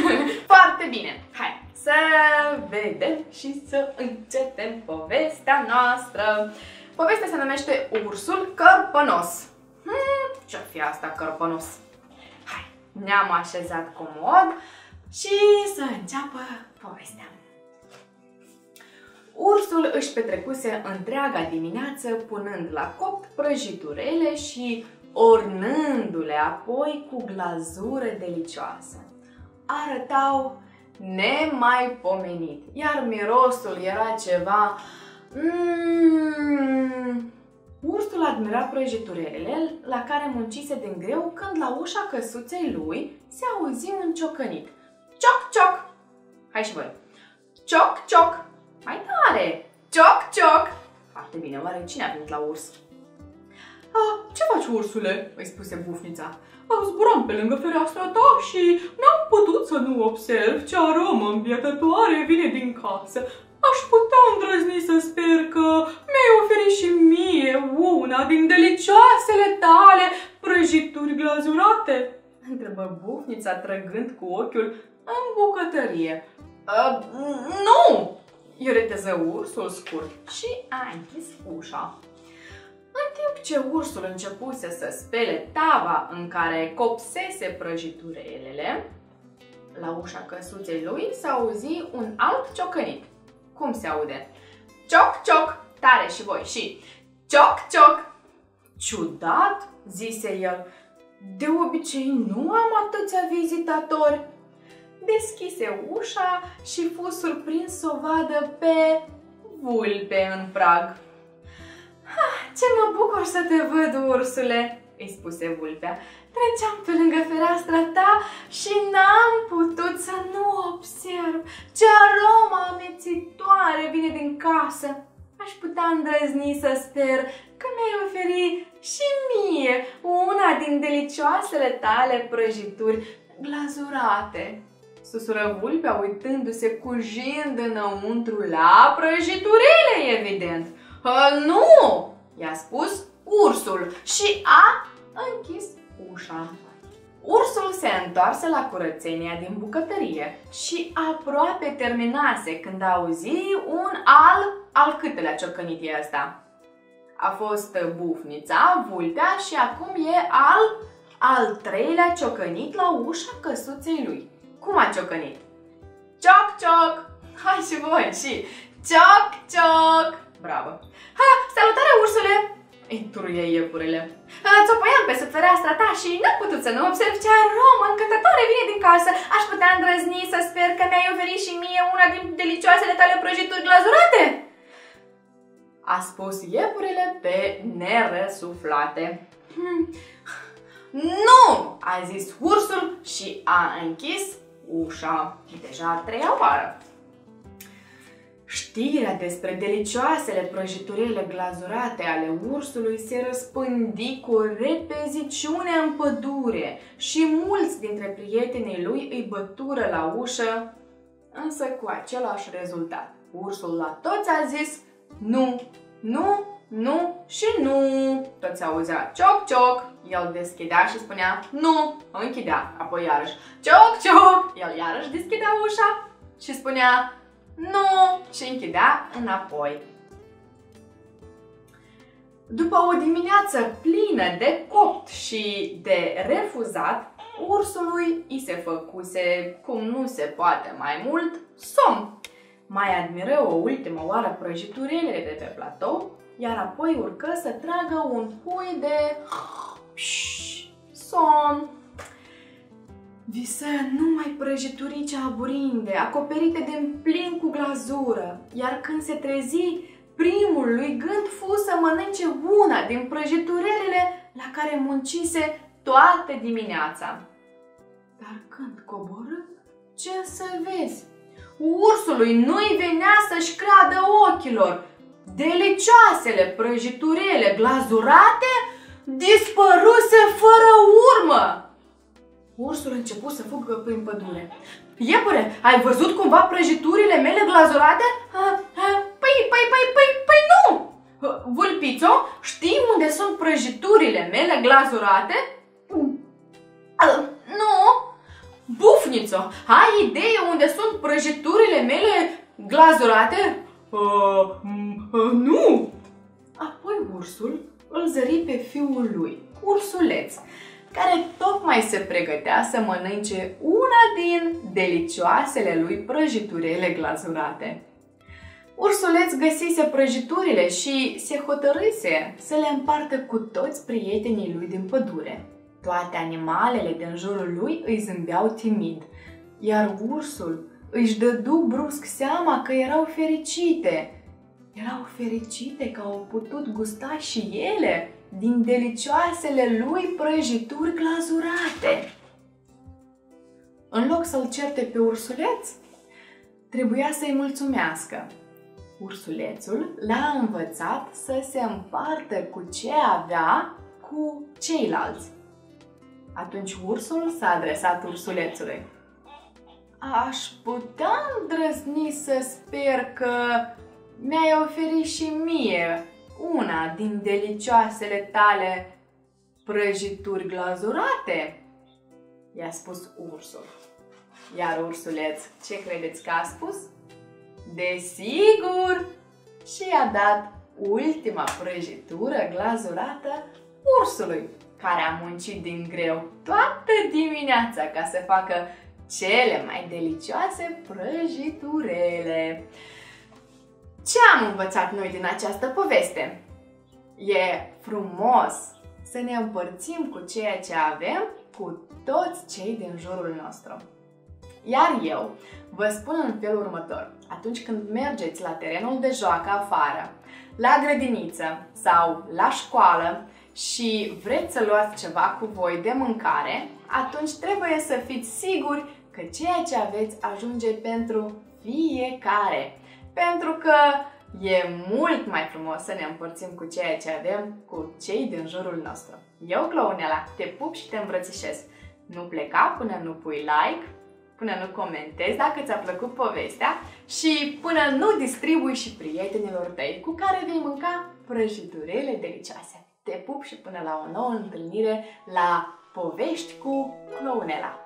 Foarte bine! Hai să vedem și să începem povestea noastră. Povestea se numește Ursul Cărpănos. Hmm, ce-ar fi asta cărpănos? Hai, ne-am așezat comod și să înceapă povestea. Ursul își petrecuse întreaga dimineață punând la copt prăjiturele și ornându-le apoi cu glazură delicioasă. Arătau nemaipomenit, iar mirosul era ceva... Mm, Ursul admira prăjiturelele la care muncise din greu când la ușa căsuței lui se auzi un ciocănit. Cioc, cioc! Hai și voi! Cioc, cioc! Mai tare! Cioc, cioc! Foarte bine, oare cine a venit la urs? A, ce faci, ursule?" îi spuse bufnița. Zburam pe lângă fereastra ta și n-am putut să nu observ ce aromă îmbietătoare vine din casă. Aș putea îndrăzni să sper că mi-ai oferit și mie una din delicioasele tale prăjituri glazurate? Întrebă bufnița trăgând cu ochiul în bucătărie. Uh, nu! Ioreteză ursul scurt și a închis ușa. În timp ce ursul începuse să spele tava în care copsese prăjiturelele, la ușa căsuței lui s-a auzi un alt ciocănit. Cum se aude? Cioc, cioc, tare și voi și cioc, cioc. Ciudat, zise el, de obicei nu am atâția vizitatori. Deschise ușa și fu surprins să o vadă pe vulpe în prag. Ce mă bucur să te văd, ursule!" îi spuse vulpea. Treceam pe lângă fereastra ta și n-am putut să nu observ ce aromă amețitoare vine din casă. Aș putea îndrăzni să sper că mi-ai oferi și mie una din delicioasele tale prăjituri glazurate. Susură vulpea uitându-se cu jind înăuntru la prăjiturile, evident. Nu! i-a spus ursul și a închis ușa. Ursul se întoarse la curățenia din bucătărie și aproape terminase când auzi un al, al câtelea ciocănit e asta. A fost bufnița, vulpea și acum e al, al treilea ciocănit la ușa căsuței lui. Cum a ciocănit? Cioc, cioc! Hai și voi și cioc, cioc! Bravo! Ha, salutare, ursule! Îi turuie iepurele. Țopăiam pe sub fereastra ta și n-am putut să nu observ ce aromă încântătoare vine din casă. Aș putea îndrăzni să sper că mi-ai oferit și mie una din delicioasele tale prăjituri glazurate? A spus iepurele pe nerăsuflate. Hmm. Nu! a zis ursul și a închis ușa. Deja a treia oară. Știrea despre delicioasele prăjiturile glazurate ale ursului se răspândi cu repeziciune în pădure și mulți dintre prietenii lui îi bătură la ușă, însă cu același rezultat. Ursul la toți a zis nu, nu, nu și nu. Toți auzea cioc, cioc, el deschidea și spunea nu, închidea, apoi iarăși cioc, cioc, el iarăși deschidea ușa și spunea nu și închidea înapoi. După o dimineață plină de copt și de refuzat, ursului i se făcuse, cum nu se poate mai mult, somn. Mai admiră o ultimă oară prăjiturile de pe platou, iar apoi urcă să tragă un pui de somn. Visă numai prăjiturice aburinde, acoperite de plin cu glazură, iar când se trezi, primul lui gând fu să mănânce una din prăjiturelele la care muncise toată dimineața. Dar când coborâ, ce să vezi? Ursului nu-i venea să-și creadă ochilor. Delicioasele prăjiturele glazurate dispăruse fără urmă. Ursul a început să fugă prin pădure. Iepure, ai văzut cumva prăjiturile mele glazurate? Păi, păi, păi, păi, păi nu! Vulpițo, știi unde sunt prăjiturile mele glazurate? Nu! Bufnițo, ai idee unde sunt prăjiturile mele glazurate? Uh, uh, nu! Apoi ursul îl zări pe fiul lui, ursuleț, care tocmai se pregătea să mănânce una din delicioasele lui prăjiturele glazurate. Ursuleț găsise prăjiturile și se hotărâse să le împartă cu toți prietenii lui din pădure. Toate animalele din jurul lui îi zâmbeau timid, iar ursul își dădu brusc seama că erau fericite. Erau fericite că au putut gusta și ele din delicioasele lui prăjituri glazurate. În loc să-l certe pe ursuleț, trebuia să-i mulțumească. Ursulețul l-a învățat să se împartă cu ce avea cu ceilalți. Atunci ursul s-a adresat ursulețului. Aș putea îndrăzni să sper că mi-ai oferit și mie una din delicioasele tale prăjituri glazurate? I-a spus ursul. Iar ursuleț, ce credeți că a spus? Desigur! Și i-a dat ultima prăjitură glazurată ursului, care a muncit din greu toată dimineața ca să facă cele mai delicioase prăjiturele. Ce am învățat noi din această poveste? E frumos să ne împărțim cu ceea ce avem cu toți cei din jurul nostru. Iar eu vă spun în felul următor. Atunci când mergeți la terenul de joacă afară, la grădiniță sau la școală și vreți să luați ceva cu voi de mâncare, atunci trebuie să fiți siguri că ceea ce aveți ajunge pentru fiecare. Pentru că e mult mai frumos să ne împărțim cu ceea ce avem cu cei din jurul nostru. Eu, Clownela, te pup și te îmbrățișez. Nu pleca până nu pui like, până nu comentezi dacă ți-a plăcut povestea și până nu distribui și prietenilor tăi cu care vei mânca prăjiturele delicioase. Te pup și până la o nouă întâlnire la Povești cu Clownela!